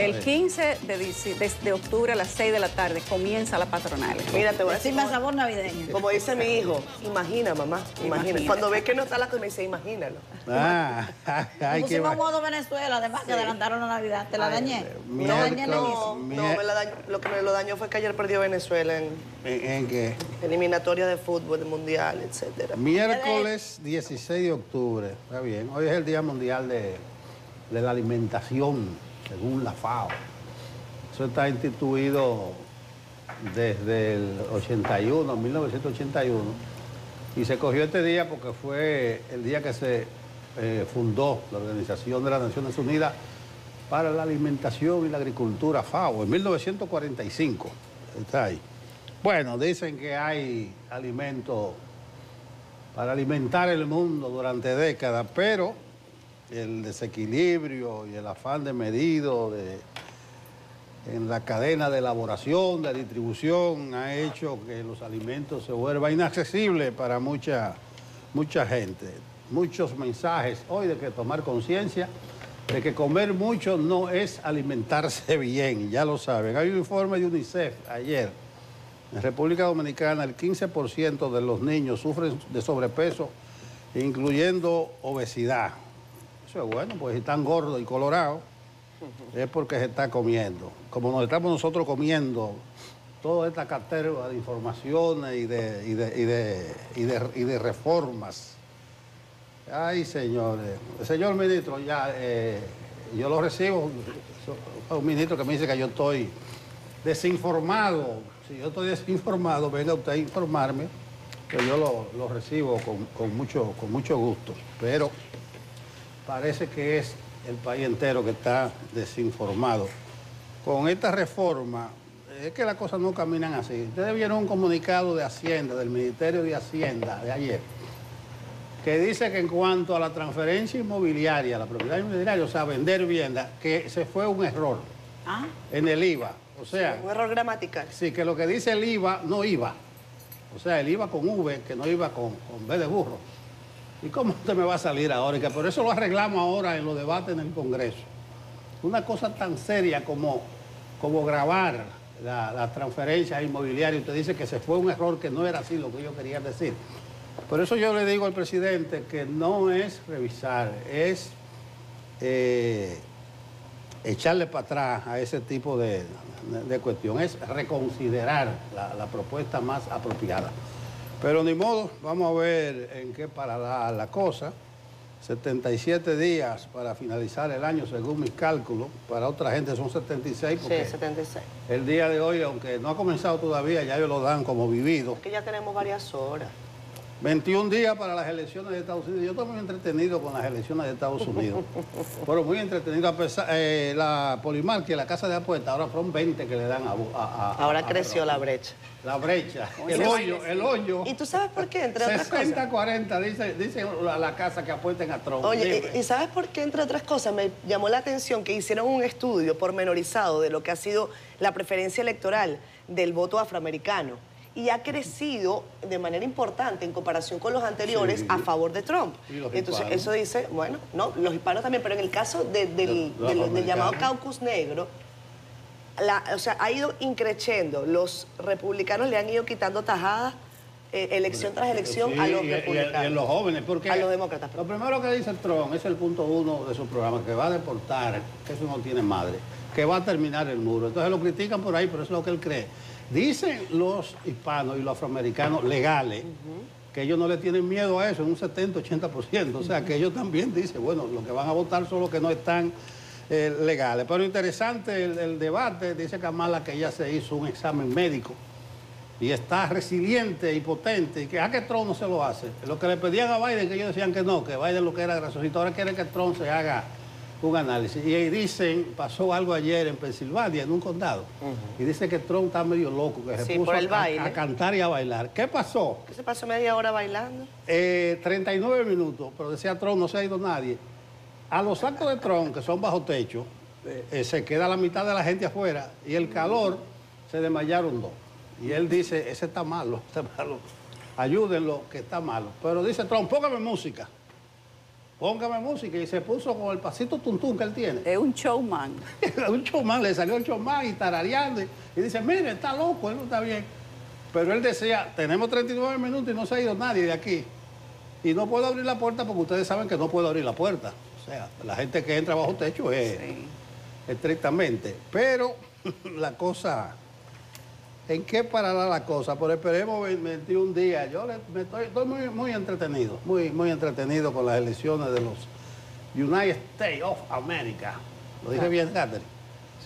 El 15 de, dici- de- de octubre a las 6 de la tarde comienza la patronal. Mira, te voy a decir. Encima sabor navideño. Como dice mi hijo, imagina, mamá, imagina. Imagina. Cuando ve que no está la comida, dice, imagínalo. Ah, ay, qué Pusimos va- modo Venezuela, además que adelantaron la Navidad. ¿Te la dañé? lenísimo. No, Mi- no, me la dañó- lo que me lo dañó fue que ayer perdió Venezuela en ¿En, en qué? eliminatoria de fútbol, de mundial, etcétera. Miércoles 16 de octubre, está bien. Hoy es el Día Mundial de, de la Alimentación, según la FAO. Eso está instituido desde el 81, 1981, y se cogió este día porque fue el día que se eh, fundó la Organización de las Naciones Unidas para la Alimentación y la Agricultura, FAO, en 1945. Está ahí. Bueno, dicen que hay alimentos para alimentar el mundo durante décadas, pero el desequilibrio y el afán de medido en la cadena de elaboración, de distribución, ha hecho que los alimentos se vuelvan inaccesibles para mucha, mucha gente. Muchos mensajes hoy de que tomar conciencia de que comer mucho no es alimentarse bien, ya lo saben. Hay un informe de UNICEF ayer. En República Dominicana el 15% de los niños sufren de sobrepeso, incluyendo obesidad. Bueno, pues si están gordos y colorados, es porque se está comiendo. Como nos estamos nosotros comiendo toda esta cartera de informaciones y de, y de, y de, y de- y de reformas. Ay, señores. Señor ministro, ya eh, yo lo recibo. Un ministro que me dice que yo estoy desinformado. Si yo estoy desinformado, venga usted a informarme, que yo lo, lo recibo con, con mucho, con mucho gusto. Pero parece que es el país entero que está desinformado. Con esta reforma, es que las cosas no caminan así. Ustedes vieron un comunicado de Hacienda, del Ministerio de Hacienda, de ayer, que dice que en cuanto a la transferencia inmobiliaria, la propiedad inmobiliaria, o sea, vender vivienda, que se fue un error Ah, en el IVA. O sea, Un error gramatical. Sí, que lo que dice el IVA no iba. O sea, el IVA con V, que no iba con, con B de burro. ¿Y cómo usted me va a salir ahora? Por eso lo arreglamos ahora en los debates en el Congreso. Una cosa tan seria como, como grabar la, la transferencia inmobiliaria. Usted dice que se fue un error que no era así lo que yo quería decir. Por eso yo le digo al presidente que no es revisar, es eh, echarle para atrás a ese tipo de, de- cuestión, es reconsiderar la propuesta más apropiada. Pero ni modo, vamos a ver en qué parará la cosa. 77 días para finalizar el año, según mis cálculos. Para otra gente son 76, porque Sí, 76. el día de hoy, aunque no ha comenzado todavía, ya ellos lo dan como vivido. Es que ya tenemos varias horas. 21 días para las elecciones de Estados Unidos. Yo estoy muy entretenido con las elecciones de Estados Unidos. Pero muy entretenido. A pesar, eh, la Polimarquia, la casa de apuestas, ahora son 20 que le dan a... a- a- Ahora a- creció a- la brecha. La brecha. El hoyo, el hoyo. ¿Y tú sabes por qué? Entre otras cosas. 60-40, dice, dice la, la casa que apuesten a Trump. Oye. ¿y, y sabes por qué? Entre otras cosas, me llamó la atención que hicieron un estudio pormenorizado de lo que ha sido la preferencia electoral del voto afroamericano. Y ha crecido de manera importante en comparación con los anteriores Sí. a favor de Trump. Entonces, hispanos. eso dice, bueno, no, los hispanos también, pero en el caso de- del, Los- los del- del llamado caucus negro, la- o sea, ha ido increciendo. Los republicanos le han ido quitando tajadas eh, elección tras elección Sí, a los y- y- y republicanos. en los jóvenes, porque A los demócratas, Lo primero que dice Trump es el punto uno de su programa, que va a deportar, que eso no tiene madre, que va a terminar el muro. Entonces lo critican por ahí, pero eso es lo que él cree. Dicen los hispanos y los afroamericanos legales que ellos no le tienen miedo a eso, en un 70-80%. O sea, que ellos también dicen, bueno, lo que van a votar son los que no están eh, legales. Pero interesante el, el debate, dice Kamala que ella se hizo un examen médico y está resiliente y potente, y que a que Trump no se lo hace. Lo que le pedían a Biden, que ellos decían que no, que Biden lo que era grasosito, ahora quieren que Trump se haga un análisis. Y ahí dicen, pasó algo ayer en Pensilvania, en un condado, y dice que Trump está medio loco, que se puso por el a- a- baile. a cantar y a bailar. ¿Qué pasó? ¿Qué se pasó media hora bailando? Eh, 39 minutos, pero decía Trump, no se ha ido nadie. A los actos de Trump, que son bajo techo, eh, eh, se queda la mitad de la gente afuera y el calor se desmayaron dos. Y él dice, ese está malo, está malo. Ayúdenlo, que está malo. Pero dice Trump, póngame música. Póngame música. Y se puso con el pasito tuntún que él tiene. Es un showman. un showman, le salió el showman y tarareando. Y, y dice, mire, está loco, él no está bien. Pero él decía, tenemos 39 minutos y no se ha ido nadie de aquí. Y no puedo abrir la puerta porque ustedes saben que no puedo abrir la puerta. O sea, la gente que entra bajo techo es Sí. estrictamente. Pero la cosa, ¿en qué parará la cosa? Pero esperemos 21 días. Yo le- me estoy, estoy muy, muy entretenido, muy, muy entretenido con las elecciones de los United States of America. ¿Lo dije bien, Catherine?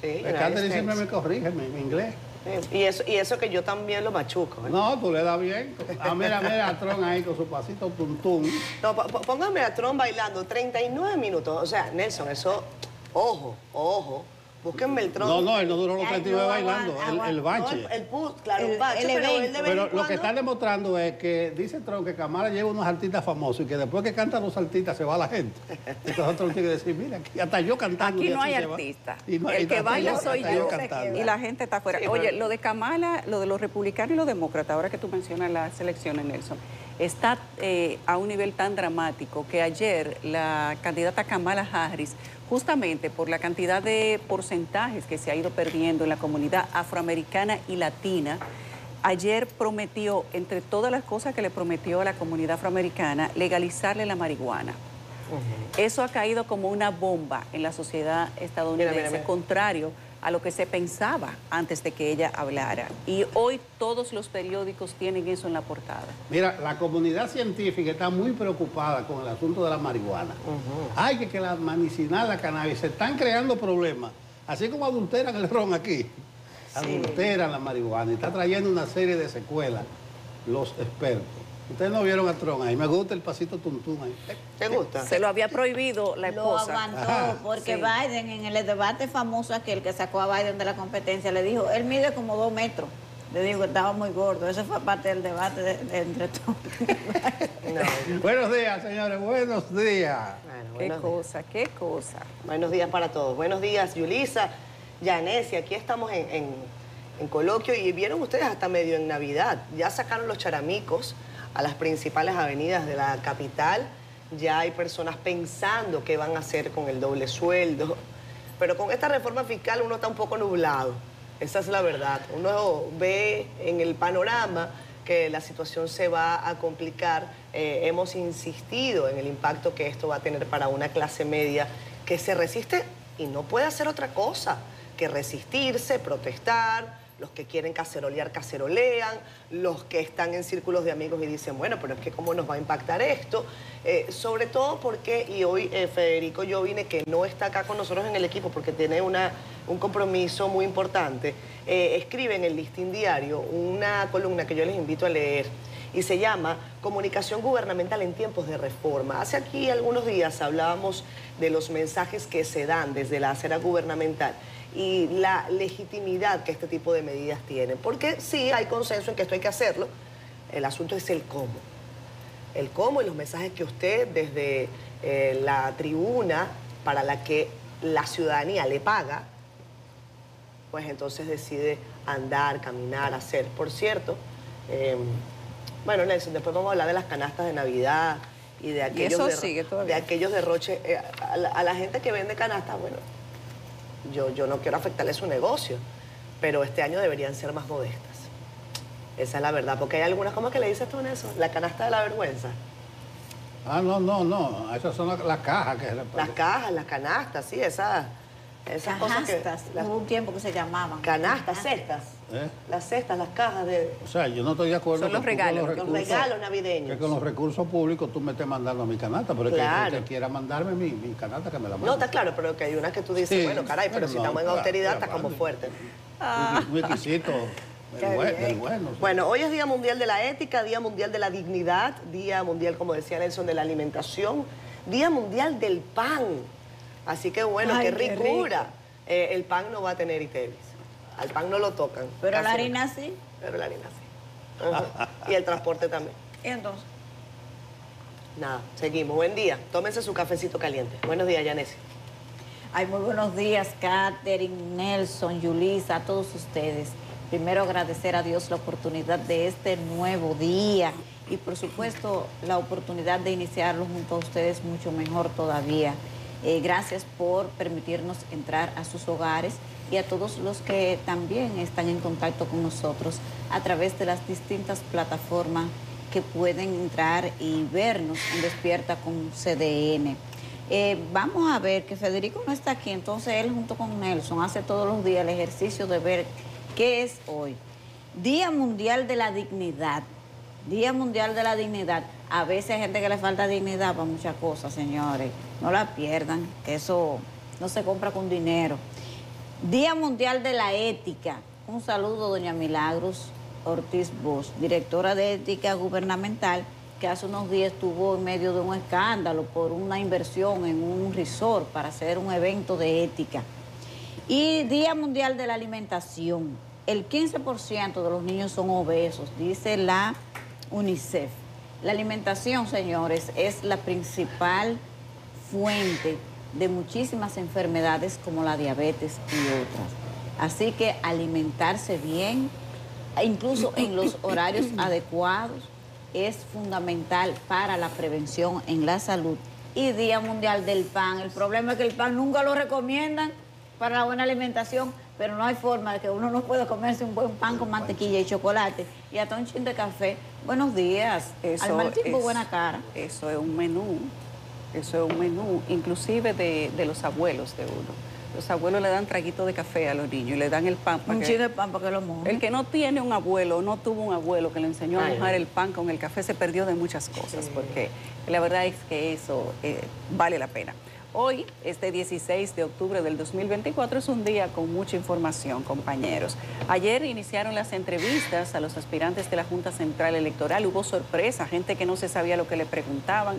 Sí, Catherine siempre States. me corrige mi, mi inglés. Y eso, y eso que yo también lo machuco. ¿eh? No, tú le das bien. Ah, mira, mira a Tron ahí con su pasito tuntún. No, póngame a Tron bailando 39 minutos. O sea, Nelson, eso, ojo, ojo. Búsquenme el Tron. No, no, él no duró los Ay, 39 no, bailando, el, el No, bache. el, el claro, El- bache, el pero él de Pero lo que están demostrando es que dice Tron que Camara lleva unos artistas famosos y que después que cantan los artistas se va la gente. Entonces otros tienen que decir, mira, aquí hasta yo cantando. Aquí no hay artista. Y no- y el que baila yo- soy yo. cantando. Y la gente está afuera. Sí, Oye, pero- lo de Kamala, lo de los republicanos y los demócratas, ahora que tú mencionas las elecciones, Nelson, está eh, a un nivel tan dramático que ayer la candidata Kamala Harris, justamente por la cantidad de porcentajes que se ha ido perdiendo en la comunidad afroamericana y latina, ayer prometió, entre todas las cosas que le prometió a la comunidad afroamericana, legalizarle la marihuana. Eso ha caído como una bomba en la sociedad estadounidense, Mira, mira, mira. contrario a lo que se pensaba antes de que ella hablara. Y hoy todos los periódicos tienen eso en la portada. Mira, la comunidad científica está muy preocupada con el asunto de la marihuana. Hay que que la medicinal, la cannabis, se están creando problemas. Así como adulteran el ron aquí, adulteran la marihuana y está trayendo una serie de secuelas los expertos. Ustedes no vieron a Tron ahí, me gusta el pasito tuntún ahí. ¿Te gusta? Se lo había prohibido la Lo esposa. aguantó Ajá. porque Sí. Biden, en el debate famoso aquel que sacó a Biden de la competencia, le dijo, él mide como dos metros. Le digo que estaba muy gordo. Eso fue parte del debate de, de entre todos. No. Buenos días, señores, buenos días. Bueno, Qué buenos, cosa, qué cosa. buenos días para todos. Buenos días, Yulisa, Yanesi. Aquí estamos en, en- en coloquio y vieron ustedes hasta medio en Navidad. Ya sacaron los charamicos a las principales avenidas de la capital. Ya hay personas pensando qué van a hacer con el doble sueldo. Pero con esta reforma fiscal uno está un poco nublado. Esa es la verdad. Uno ve en el panorama que la situación se va a complicar. Eh, hemos insistido en el impacto que esto va a tener para una clase media que se resiste y no puede hacer otra cosa que resistirse, protestar. Los que quieren cacerolear, cacerolean. Los que están en círculos de amigos y dicen, bueno, pero es que cómo nos va a impactar esto. Eh, sobre todo porque, y hoy eh, Federico Jovine, que no está acá con nosotros en el equipo porque tiene una, un compromiso muy importante, eh, escribe en el Listín Diario una columna que yo les invito a leer y se llama Comunicación Gubernamental en tiempos de reforma. Hace aquí algunos días hablábamos de los mensajes que se dan desde la acera gubernamental y la legitimidad que este tipo de medidas tienen. Porque sí, hay consenso en que esto hay que hacerlo, el asunto es el cómo el cómo y los mensajes que usted desde eh, la tribuna para la que la ciudadanía le paga, pues entonces decide andar, caminar, hacer. Por cierto, eh, bueno, Nelson, después vamos a hablar de las canastas de Navidad y de aquellos, eso sigue de aquellos derroches. Eh, a, la, a la gente que vende canastas, bueno, yo, yo no quiero afectarle su negocio, pero este año deberían ser más modestas. Esa es la verdad, porque hay algunas, ¿cómo es que le dices tú en eso? La canasta de la vergüenza. Ah, no, no, no, esas son las, las cajas que Las cajas, las canastas, sí, esas, esas cosas que... Canastas. Las Hubo un tiempo que se llamaban. canastas, cestas. ¿Eh? Las cestas, las cajas de... O sea, yo no estoy de acuerdo Son los que regalos, los regalos navideños. Que con los recursos públicos tú me estés mandando a mi canasta, pero es que Claro. el que quiera mandarme mi, mi canasta que me la mande. No, está claro, pero que hay unas que tú dices, Sí, bueno, caray, pero pero si no, estamos en claro, austeridad, está como fuerte. Muy exquisito, Qué del, bueno. sí. Bueno, hoy es Día Mundial de la Ética, Día Mundial de la Dignidad, Día Mundial, como decía Nelson, de la Alimentación, Día Mundial del Pan. Así que bueno, Ay, qué qué ricura. Eh, el pan no va a tener ITEVIS. Al pan no lo tocan. Pero la harina sí. Pero la harina sí. Y el transporte también. Y entonces. Nada, seguimos. Buen día. Tómense su cafecito caliente. Buenos días, Yanesi. Ay, muy buenos días, Catherine, Nelson, Yulisa, a todos ustedes. primero agradecer a Dios la oportunidad de este nuevo día y por supuesto la oportunidad de iniciarlo junto a ustedes mucho mejor todavía. Eh, gracias por permitirnos entrar a sus hogares y a todos los que también están en contacto con nosotros a través de las distintas plataformas que pueden entrar y vernos en Despierta con CDN. Eh, vamos a ver que Federico no está aquí, entonces él junto con Nelson hace todos los días el ejercicio de ver qué es hoy. Día Mundial de la Dignidad. Día Mundial de la Dignidad. A veces hay gente que le falta dignidad para muchas cosas, señores. No la pierdan, que eso no se compra con dinero. Día Mundial de la Ética. Un saludo, doña Milagros Ortiz Bosch, directora de Ética Gubernamental, que hace unos días estuvo en medio de un escándalo por una inversión en un resort para hacer un evento de ética. Y Día Mundial de la Alimentación. El 15% de los niños son obesos, dice la UNICEF. La alimentación, señores, es la principal fuente de muchísimas enfermedades como la diabetes y otras. Así que alimentarse bien, incluso en los horarios adecuados, es fundamental para la prevención en la salud. Y Día Mundial del Pan. El problema es que el pan nunca lo recomiendan para la buena alimentación, pero no hay forma de que uno no pueda comerse un buen pan con mantequilla y chocolate y hasta un chin de café. Buenos días. Eso Al mal tiempo, es- buena cara. Eso es un menú, eso es un menú, inclusive de, de los abuelos de uno. Los abuelos le dan traguito de café a los niños y le dan el pan para Un que... de pan para que lo mojen. El que no tiene un abuelo, no tuvo un abuelo que le enseñó a mojar el pan con el café, se perdió de muchas cosas, porque la verdad es que eso eh, vale la pena. Hoy, este 16 de octubre del 2024, es un día con mucha información, compañeros. Ayer iniciaron las entrevistas a los aspirantes de la Junta Central Electoral. Hubo sorpresa, gente que no se sabía lo que le preguntaban.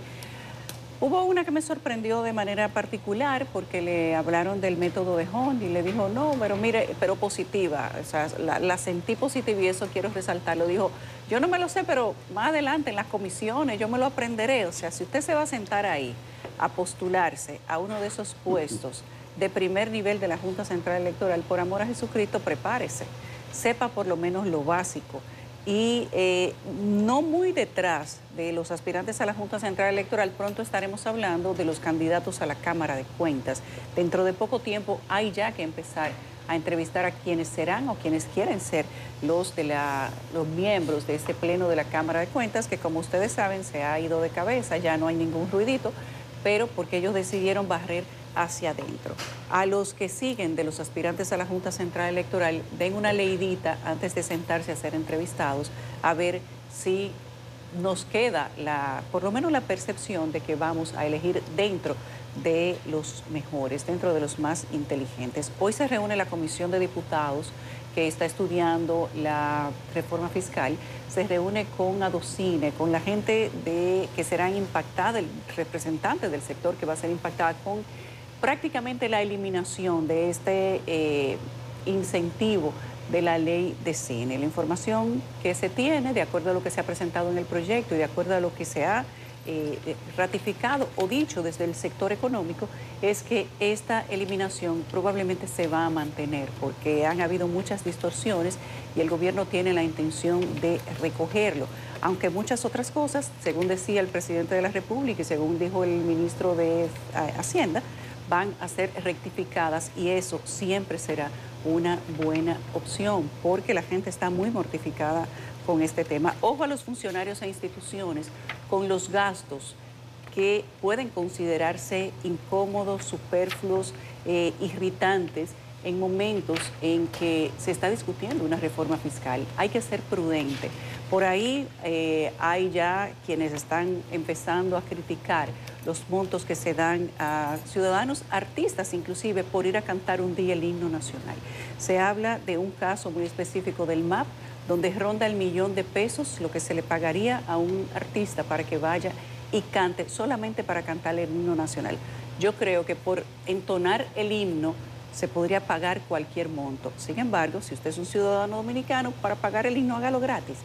Hubo una que me sorprendió de manera particular porque le hablaron del método de Hond y le dijo, no, pero mire, pero positiva, o sea, la, la sentí positiva y eso quiero resaltarlo. Dijo, yo no me lo sé, pero más adelante en las comisiones yo me lo aprenderé. O sea, si usted se va a sentar ahí a postularse a uno de esos puestos de primer nivel de la Junta Central Electoral, por amor a Jesucristo, prepárese, sepa por lo menos lo básico y eh, no muy detrás de los aspirantes a la Junta Central Electoral, pronto estaremos hablando de los candidatos a la Cámara de Cuentas. Dentro de poco tiempo hay ya que empezar a entrevistar a quienes serán o quienes quieren ser los, de la, los miembros de este pleno de la Cámara de Cuentas, que como ustedes saben se ha ido de cabeza, ya no hay ningún ruidito, pero porque ellos decidieron barrer hacia adentro. A los que siguen de los aspirantes a la Junta Central Electoral, den una leidita antes de sentarse a ser entrevistados, a ver si nos queda la, por lo menos la percepción de que vamos a elegir dentro de los mejores, dentro de los más inteligentes. Hoy se reúne la Comisión de Diputados que está estudiando la reforma fiscal, se reúne con Adocine, con la gente de, que serán impactada, el representante del sector que va a ser impactada con prácticamente la eliminación de este eh, incentivo de la ley de cine. La información que se tiene, de acuerdo a lo que se ha presentado en el proyecto y de acuerdo a lo que se ha eh, ratificado o dicho desde el sector económico, es que esta eliminación probablemente se va a mantener porque han habido muchas distorsiones y el gobierno tiene la intención de recogerlo. Aunque muchas otras cosas, según decía el presidente de la República y según dijo el ministro de Hacienda, van a ser rectificadas y eso siempre será una buena opción porque la gente está muy mortificada con este tema. Ojo a los funcionarios e instituciones con los gastos que pueden considerarse incómodos, superfluos, eh, irritantes en momentos en que se está discutiendo una reforma fiscal. Hay que ser prudente. Por ahí eh, hay ya quienes están empezando a criticar los montos que se dan a ciudadanos, artistas inclusive, por ir a cantar un día el himno nacional. Se habla de un caso muy específico del MAP, donde ronda el millón de pesos lo que se le pagaría a un artista para que vaya y cante, solamente para cantar el himno nacional. Yo creo que por entonar el himno se podría pagar cualquier monto. Sin embargo, si usted es un ciudadano dominicano, para pagar el himno hágalo gratis,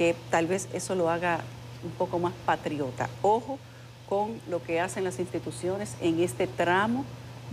que tal vez eso lo haga un poco más patriota. Ojo con lo que hacen las instituciones en este tramo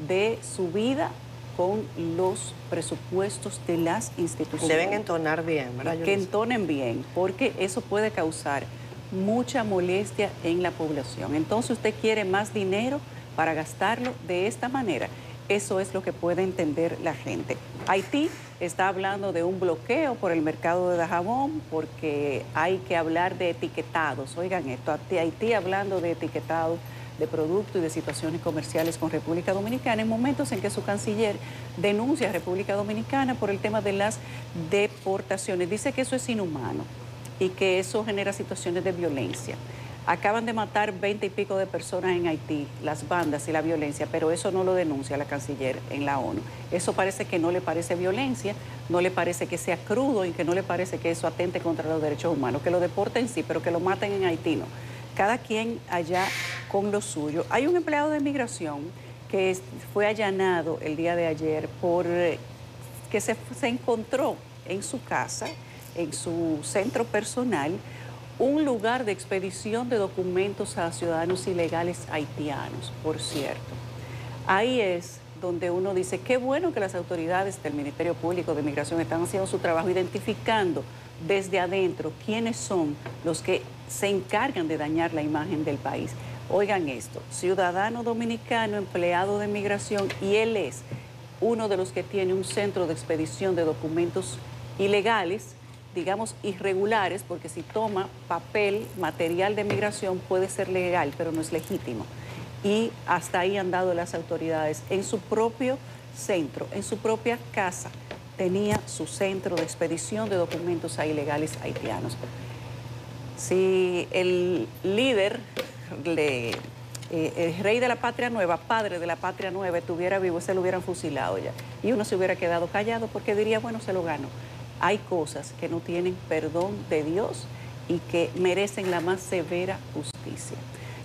de su vida con los presupuestos de las instituciones. Deben entonar bien, ¿verdad? Que entonen bien, porque eso puede causar mucha molestia en la población. Entonces usted quiere más dinero para gastarlo de esta manera. Eso es lo que puede entender la gente. Haití está hablando de un bloqueo por el mercado de Dajabón porque hay que hablar de etiquetados. Oigan esto, Haití hablando de etiquetados de productos y de situaciones comerciales con República Dominicana en momentos en que su canciller denuncia a República Dominicana por el tema de las deportaciones. Dice que eso es inhumano y que eso genera situaciones de violencia. Acaban de matar veinte y pico de personas en Haití, las bandas y la violencia, pero eso no lo denuncia la canciller en la ONU. Eso parece que no le parece violencia, no le parece que sea crudo y que no le parece que eso atente contra los derechos humanos, que lo deporten sí, pero que lo maten en Haití no. Cada quien allá con lo suyo. Hay un empleado de migración que fue allanado el día de ayer por que se, se encontró en su casa, en su centro personal, un lugar de expedición de documentos a ciudadanos ilegales haitianos, por cierto. Ahí es donde uno dice, qué bueno que las autoridades del Ministerio Público de Migración están haciendo su trabajo, identificando desde adentro quiénes son los que se encargan de dañar la imagen del país. Oigan esto, ciudadano dominicano, empleado de migración, y él es uno de los que tiene un centro de expedición de documentos ilegales digamos, irregulares, porque si toma papel, material de migración, puede ser legal, pero no es legítimo. Y hasta ahí han dado las autoridades. En su propio centro, en su propia casa, tenía su centro de expedición de documentos a ilegales haitianos. Si el líder, eh, el rey de la patria nueva, padre de la patria nueva, estuviera vivo, se lo hubieran fusilado ya. Y uno se hubiera quedado callado porque diría, bueno, se lo gano hay cosas que no tienen perdón de Dios y que merecen la más severa justicia.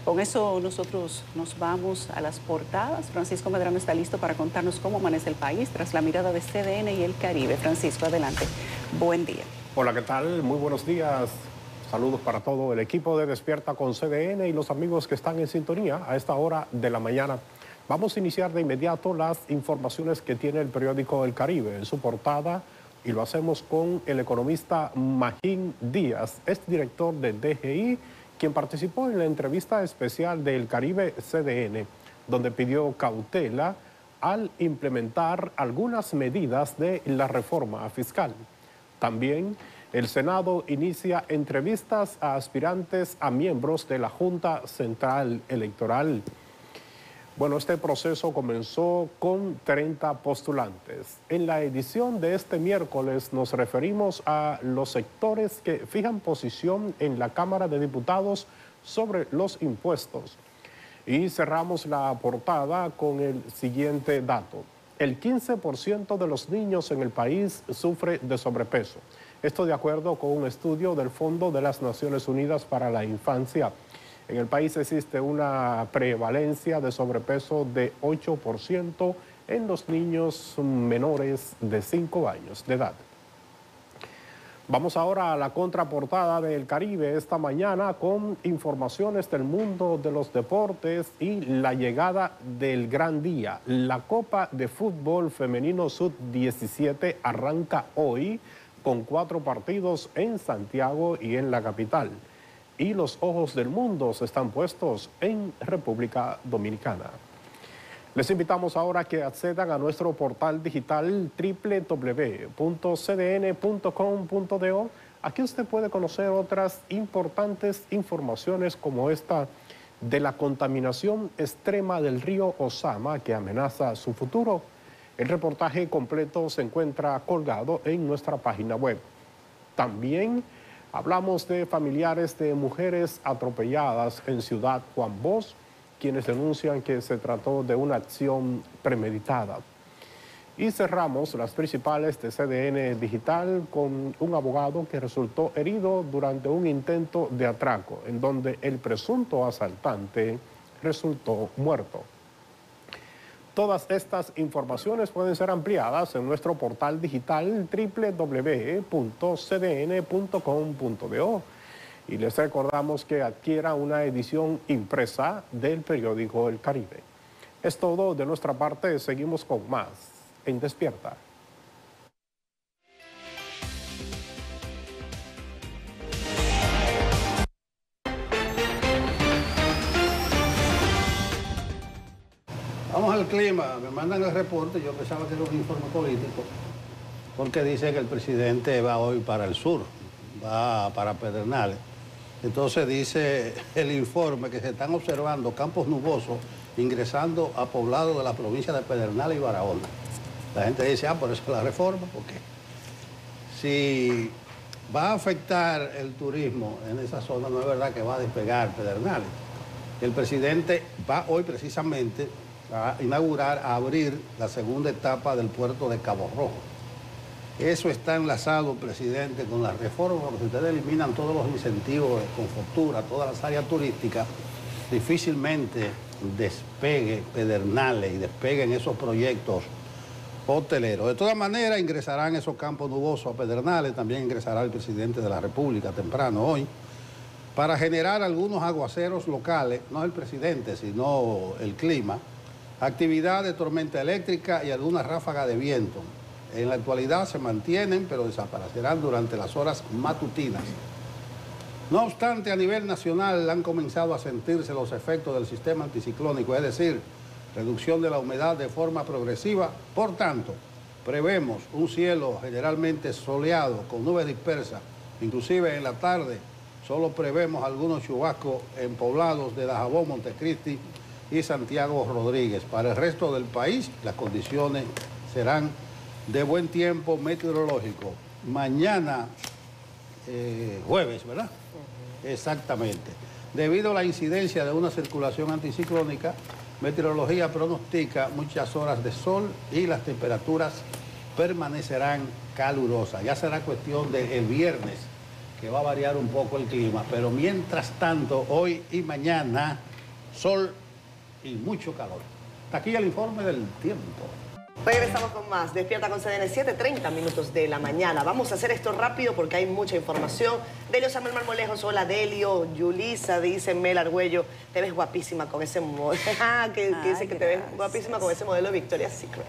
Con eso nosotros nos vamos a las portadas. Francisco Medrano está listo para contarnos cómo amanece el país tras la mirada de CDN y el Caribe. Francisco, adelante. Buen día. Hola, ¿qué tal? Muy buenos días. Saludos para todo el equipo de Despierta con CDN y los amigos que están en sintonía a esta hora de la mañana. Vamos a iniciar de inmediato las informaciones que tiene el periódico El Caribe en su portada y lo hacemos con el economista Magín Díaz, es director de DGI, quien participó en la entrevista especial del Caribe CDN, donde pidió cautela al implementar algunas medidas de la reforma fiscal. También el Senado inicia entrevistas a aspirantes a miembros de la Junta Central Electoral. Bueno, este proceso comenzó con 30 postulantes. En la edición de este miércoles nos referimos a los sectores que fijan posición en la Cámara de Diputados sobre los impuestos. Y cerramos la portada con el siguiente dato. El 15% de los niños en el país sufre de sobrepeso. Esto de acuerdo con un estudio del Fondo de las Naciones Unidas para la Infancia. En el país existe una prevalencia de sobrepeso de 8% en los niños menores de 5 años de edad. Vamos ahora a la contraportada del Caribe esta mañana con informaciones del mundo de los deportes y la llegada del gran día. La Copa de Fútbol Femenino Sub-17 arranca hoy con cuatro partidos en Santiago y en la capital y los ojos del mundo se están puestos en República Dominicana. Les invitamos ahora a que accedan a nuestro portal digital www.cdn.com.do. Aquí usted puede conocer otras importantes informaciones como esta de la contaminación extrema del río Osama que amenaza su futuro. El reportaje completo se encuentra colgado en nuestra página web. También Hablamos de familiares de mujeres atropelladas en Ciudad Juan Bosch, quienes denuncian que se trató de una acción premeditada. Y cerramos las principales de CDN Digital con un abogado que resultó herido durante un intento de atraco, en donde el presunto asaltante resultó muerto. Todas estas informaciones pueden ser ampliadas en nuestro portal digital www.cdn.com.do y les recordamos que adquiera una edición impresa del periódico El Caribe. Es todo de nuestra parte, seguimos con más en Despierta. Al clima, me mandan el reporte, yo pensaba que era un informe político, porque dice que el presidente va hoy para el sur, va para Pedernales. Entonces dice el informe que se están observando campos nubosos ingresando a poblados de la provincia de Pedernales y Barahona. La gente dice, ah, por eso la reforma, porque si va a afectar el turismo en esa zona, no es verdad que va a despegar Pedernales. El presidente va hoy precisamente a inaugurar, a abrir la segunda etapa del puerto de Cabo Rojo. Eso está enlazado, presidente, con la reforma, porque si ustedes eliminan todos los incentivos con fortuna, todas las áreas turísticas, difícilmente despegue Pedernales y despeguen esos proyectos hoteleros. De todas maneras, ingresarán esos campos nubosos a Pedernales, también ingresará el presidente de la República temprano hoy, para generar algunos aguaceros locales, no el presidente, sino el clima, actividad de tormenta eléctrica y alguna ráfaga de viento. En la actualidad se mantienen, pero desaparecerán durante las horas matutinas. No obstante, a nivel nacional han comenzado a sentirse los efectos del sistema anticiclónico, es decir, reducción de la humedad de forma progresiva. Por tanto, prevemos un cielo generalmente soleado con nubes dispersas, inclusive en la tarde solo prevemos algunos chubascos en poblados de Dajabón, Montecristi y Santiago Rodríguez. Para el resto del país las condiciones serán de buen tiempo meteorológico. Mañana, eh, jueves, ¿verdad? Exactamente. Debido a la incidencia de una circulación anticiclónica, meteorología pronostica muchas horas de sol y las temperaturas permanecerán calurosas. Ya será cuestión del viernes que va a variar un poco el clima, pero mientras tanto, hoy y mañana, sol y mucho calor. Hasta aquí el informe del tiempo. Regresamos con más. Despierta con CDN 7:30 minutos de la mañana. Vamos a hacer esto rápido porque hay mucha información. Delio Samuel Marmolejos, hola Delio. Yulisa dice Mel Argüello, te ves guapísima con ese modelo. Ah, que, que dice que te ves guapísima con ese modelo de Victoria's Secret.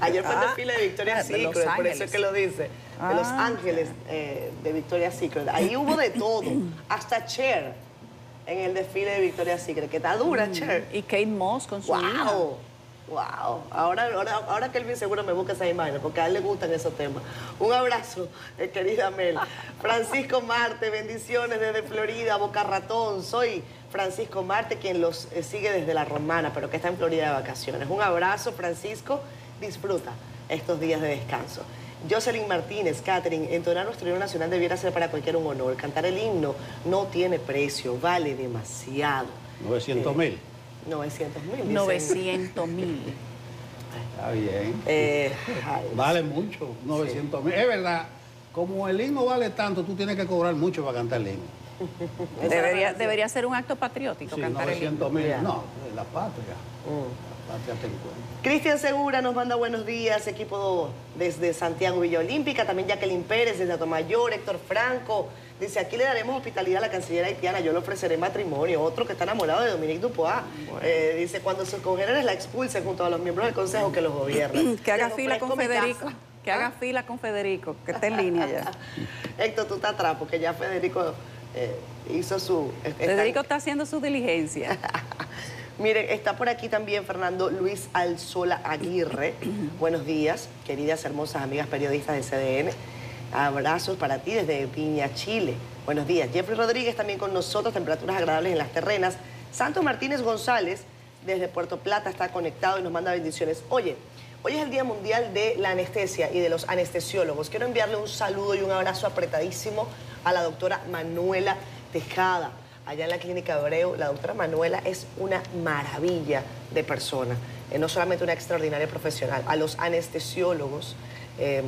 Ayer fue el Ah, desfile de Victoria's ah, de Secret, por eso es que lo dice. De Los Ah, Ángeles eh, de Victoria's Secret. Ahí hubo de todo, hasta Cher en el desfile de Victoria's Secret, que está dura Cher. Y Kate Moss con su hija. ¡Wow! ¡Wow! Ahora, ahora, ahora Kelvin seguro me busca esa imagen porque a él le gustan esos temas. Un abrazo, eh, querida Mel. Francisco Marte, bendiciones desde Florida, Boca Ratón. Soy Francisco Marte, quien los eh, sigue desde La Romana, pero que está en Florida de vacaciones. Un abrazo, Francisco. Disfruta estos días de descanso. Jocelyn Martínez, Catherine, entonar nuestro himno nacional debiera ser para cualquier un honor. Cantar el himno no tiene precio, vale demasiado. 900 mil. 900 mil. 900 mil. Está bien. Eh, Vale mucho, 900 mil. Es verdad, como el himno vale tanto, tú tienes que cobrar mucho para cantar el himno. Debería, debería ser un acto patriótico Sí, cantar el 900 himno. mil. No, la patria. Mm. La patria te encuentra. Cristian Segura nos manda buenos días, equipo desde Santiago Villa Olímpica, también Jacqueline Pérez desde Atomayor, Héctor Franco, dice, aquí le daremos hospitalidad a la canciller haitiana, yo le ofreceré matrimonio, otro que está enamorado de Dominique Dupois, Eh, dice, cuando sus congéneres la expulsen junto a los miembros del consejo que los gobiernan. Que haga fila con Federico. Que haga fila con Federico, que está en línea ya. Héctor, tú estás atrás, porque ya Federico eh, hizo su... está- Federico está haciendo su diligencia. Miren, está por aquí también Fernando Luis Alzola Aguirre. Buenos días, queridas hermosas amigas periodistas de CDN. Abrazos para ti desde Piña, Chile. Buenos días. Jeffrey Rodríguez también con nosotros, temperaturas agradables en las terrenas. Santos Martínez González desde Puerto Plata está conectado y nos manda bendiciones. Oye, hoy es el Día Mundial de la Anestesia y de los Anestesiólogos. Quiero enviarle un saludo y un abrazo apretadísimo a la doctora Manuela Tejada allá en la clínica Abreu, la doctora Manuela es una maravilla de persona, eh, no solamente una extraordinaria profesional, a los anestesiólogos eh,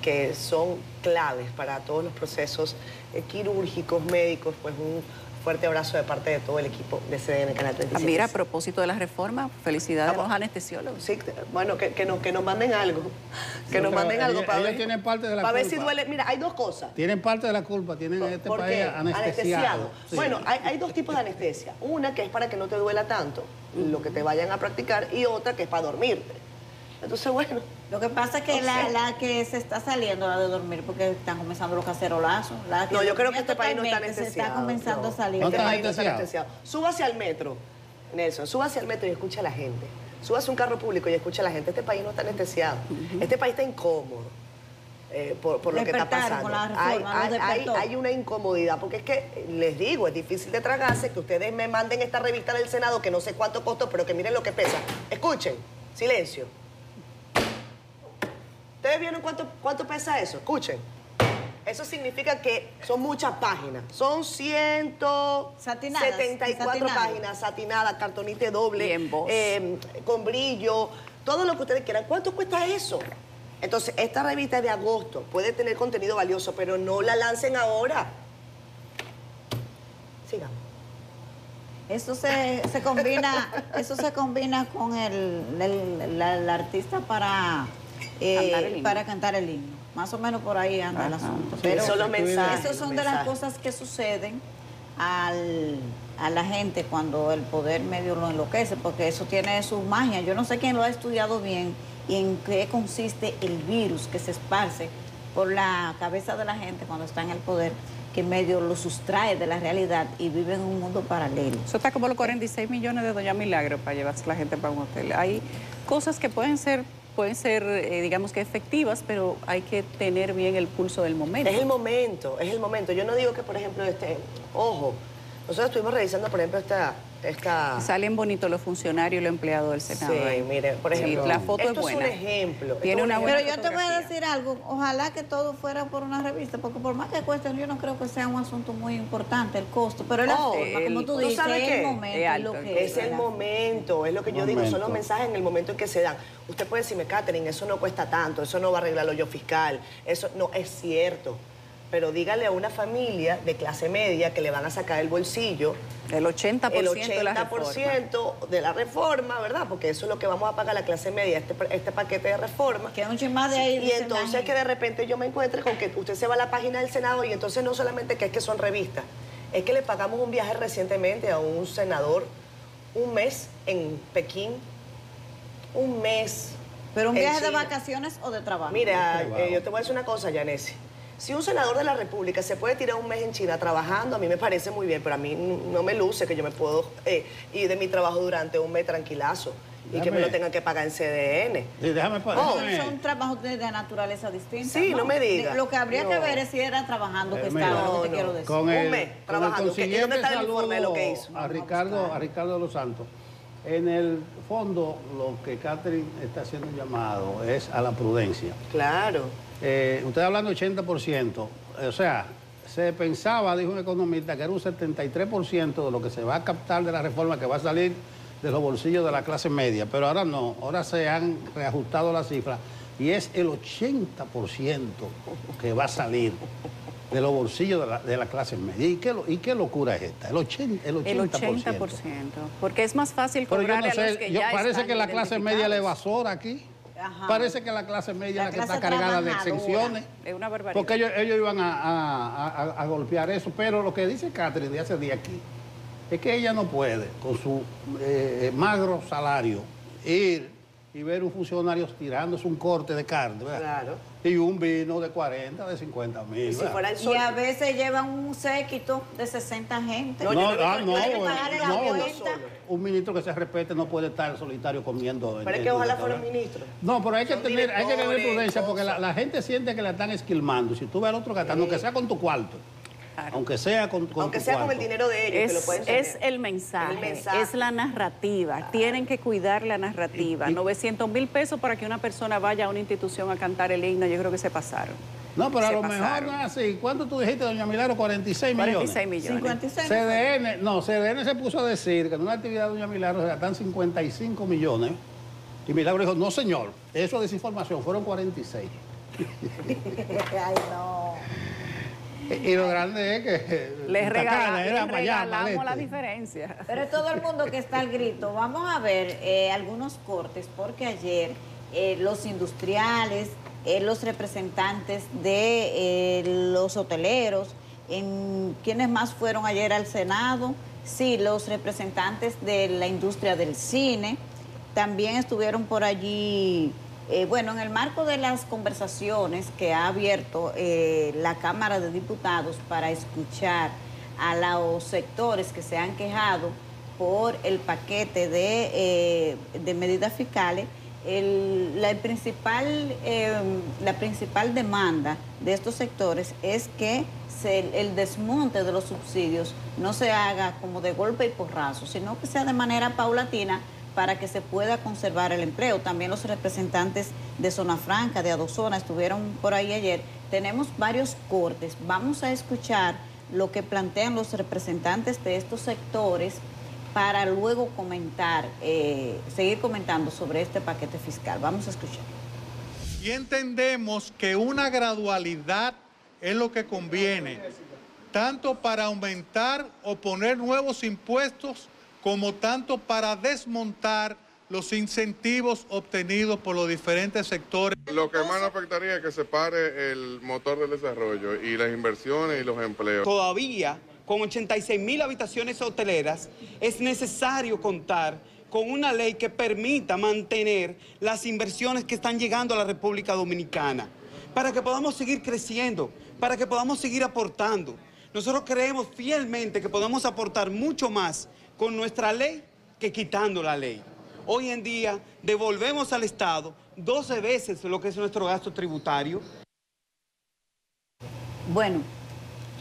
que son claves para todos los procesos eh, quirúrgicos, médicos, pues un fuerte abrazo de parte de todo el equipo de CDN Canal 37. Ah, Mira, a propósito de la reforma, felicidades a Vamos. los anestesiólogos. Sí, bueno, que, que nos, que nos manden algo. Que nos manden algo para ellos ver. tienen parte de la Para ver si duele. Mira, hay dos cosas. Tienen parte de la culpa, tienen en este ¿Por país anestesiado. Sí. Bueno, hay, hay dos tipos de anestesia. Una que es para que no te duela tanto lo que te vayan a practicar y otra que es para dormirte. Entonces, bueno, Lo que pasa es que No la, la que se está saliendo, la de dormir, porque están comenzando los cacerolazos. La No, yo creo que este país no está totalmente Se está anestesiado. comenzando no. a salir. Este está país no está anestesiado. anestesiado. Súbase al metro, Nelson, súbase al metro y escucha a la gente. Súbase a un carro público y escucha a la gente. Este país no está anestesiado. Este país está incómodo. eh, por, por lo que está pasando. con la reforma, hay, hay- hay- una incomodidad, porque es que, les digo, es difícil de tragarse que ustedes me manden esta revista del Senado que no sé cuánto costó, pero que miren lo que pesa. Escuchen, silencio. ¿Ustedes vieron cuánto, cuánto pesa eso? Escuchen. Eso significa que son muchas páginas. Son Satinadas, 174 satinadas. páginas, satinadas, cartonite doble, eh, con brillo, todo lo que ustedes quieran. ¿Cuánto cuesta eso? Entonces, esta revista de agosto, puede tener contenido valioso, pero no la lancen ahora. Sigamos. Eso se, se combina, eso se combina con el, el artista para, eh, el para cantar el himno. Más o menos por ahí anda el Ajá. asunto. Sí, Pero son los mensajes. Esas son de las cosas que suceden al, a la gente cuando el poder medio lo enloquece, porque eso tiene su magia. Yo no sé quién lo ha estudiado bien y en qué consiste el virus que se esparce por la cabeza de la gente cuando está en el poder, que medio lo sustrae de la realidad y vive en un mundo paralelo. Eso está como los 46 millones de Doña Milagro para llevarse la gente para un hotel. Hay cosas que pueden ser, pueden ser eh, digamos que efectivas, pero hay que tener bien el pulso del momento. Es el momento, es el momento. Yo no digo que, por ejemplo, este, ojo, nosotros estuvimos revisando, por ejemplo, esta... esta Salen bonitos los funcionarios y los empleados del Senado. Sí, ahí. mire, por Sí, ejemplo, la foto esto es buena. un ejemplo. Tiene es un una ejemplo. buena Pero yo te voy a decir algo, ojalá que todo fuera por una revista, porque por más que cueste, yo no creo que sea un asunto muy importante el costo, pero es la Oh, forma, como el- tú ¿tú dices, sabes es qué? el momento Es lo que Es el momento, es lo que yo digo, son los mensajes en el momento en que se dan. Usted puede decirme, Catherine, eso no cuesta tanto, eso no va a arreglar lo yo fiscal, eso no es cierto. Pero dígale a una familia de clase media que le van a sacar el bolsillo El 80% el de la reforma. 80% de la reforma, ¿verdad? Porque eso es lo que vamos a pagar la clase media, este, este paquete de reforma. Que un más de ahí Y entonces "Ay, que de repente yo me encuentre con que usted se va a la página del Senado y entonces no solamente que es que son revistas, es que le pagamos un viaje recientemente a un senador, un mes en Pekín, un mes. Pero un viaje de vacaciones o de trabajo. Mira, eh, yo te voy a decir una cosa, Yanesi. Si un senador de la República se puede tirar un mes en China trabajando, a mí me parece muy bien, pero a mí no me luce que yo me puedo eh, ir de mi trabajo durante un mes tranquilazo y que me lo tengan que pagar en CDN. Sí, déjame pa- Oh, Son trabajos de, de naturaleza distinta. Sí, no me diga. Lo que habría que No. ver es si era trabajando que mira. estaba, lo que No, te no. quiero decir. Con Un el, mes con el trabajando. ¿Qué- y consiguiente dónde está el informe de lo que hizo? a Ricardo, a Ricardo de los Santos. En el fondo, lo que Catherine está haciendo un llamado es a la prudencia. Claro. Eh, usted hablando 80%, eh, o sea, se pensaba, dijo un economista, que era un 73% de lo que se va a captar de la reforma que va a salir de los bolsillos de la clase media, pero ahora no, ahora se han reajustado las cifras y es el 80% que va a salir de los bolsillos de la, de la clase media. ¿Y qué, lo- ¿Y qué locura es esta? El 80%. El 80%. El 80%. Porque es más fácil cobrar no a los sé, que yo- ya parece están que la clase media identificados. evasora aquí. Ajá. Parece que la clase media La es la que está cargada de exenciones. Es una barbaridad. Porque ellos, ellos iban a, a- a- a golpear eso, pero lo que dice Catherine de hace día aquí es que ella no puede, con su eh, magro salario, ir y ver un funcionario tirándose un corte de carne, ¿verdad? Claro. Y un vino de 40, de 50 mil. Y si ¿verdad? fuera el Y sol. a veces llevan un séquito de 60 gente. No, No, que ah, no no, hay que pagarle la no, cuenta. un ministro que se respete no puede estar solitario comiendo. en- Pero es que ojalá fuera ministro. No, pero hay que tener, hay que tener prudencia porque la, la gente siente que la están esquilmando. Si tú ves al otro gastando, aunque sea con tu cuarto, Claro. aunque sea con, con Aunque tu sea con el dinero de ellos, que lo Es, pueden es tener. el mensaje, El mensaje. es la narrativa. Tienen que cuidar la narrativa. 900 mil pesos para que una persona vaya a una institución a cantar el himno, yo creo que se pasaron. No, pero a lo mejor no es así. ¿Cuánto tú dijiste, doña Milagro? 46 millones. 46 millones. 56. CDN, no, CDN se puso a decir que en una actividad de doña Milagro se gastan 55 millones. Y Milagro dijo, no señor, eso es desinformación, fueron 46. Ay, no. Y y lo grande es que Les, Punta regala- Cana era les regalamos la diferencia. Pero es todo el mundo que está al grito. Vamos a ver eh, algunos cortes, porque ayer eh, los industriales, eh, los representantes de eh, los hoteleros, en, ¿quiénes más fueron ayer al Senado? Sí, los representantes de la industria del cine. También estuvieron por allí Eh, bueno, en el marco de las conversaciones que ha abierto eh, la Cámara de Diputados para escuchar a los sectores que se han quejado por el paquete de, de medidas fiscales, la, principal, la principal demanda de estos sectores es que el desmonte de los subsidios no se haga como de golpe y porrazo, sino que sea de manera paulatina para que se pueda conservar el empleo. También los representantes de Zona Franca, de Adozona, estuvieron por ahí ayer. Tenemos varios cortes. Vamos a escuchar lo que plantean los representantes de estos sectores para luego comentar, eh, seguir comentando sobre este paquete fiscal. Vamos a escuchar. Y entendemos que una gradualidad es lo que conviene, tanto para aumentar o poner nuevos impuestos, como tanto para desmontar los incentivos obtenidos por los diferentes sectores. Lo que más nos afectaría es que se pare el motor del desarrollo y las inversiones y los empleos. Todavía con 86 mil habitaciones hoteleras, es necesario contar con una ley que permita mantener las inversiones que están llegando a la República Dominicana, para que podamos seguir creciendo, para que podamos seguir aportando. Nosotros creemos fielmente que podemos aportar mucho más con nuestra ley que quitando la ley. Hoy en día devolvemos al Estado 12 veces lo que es nuestro gasto tributario. Bueno,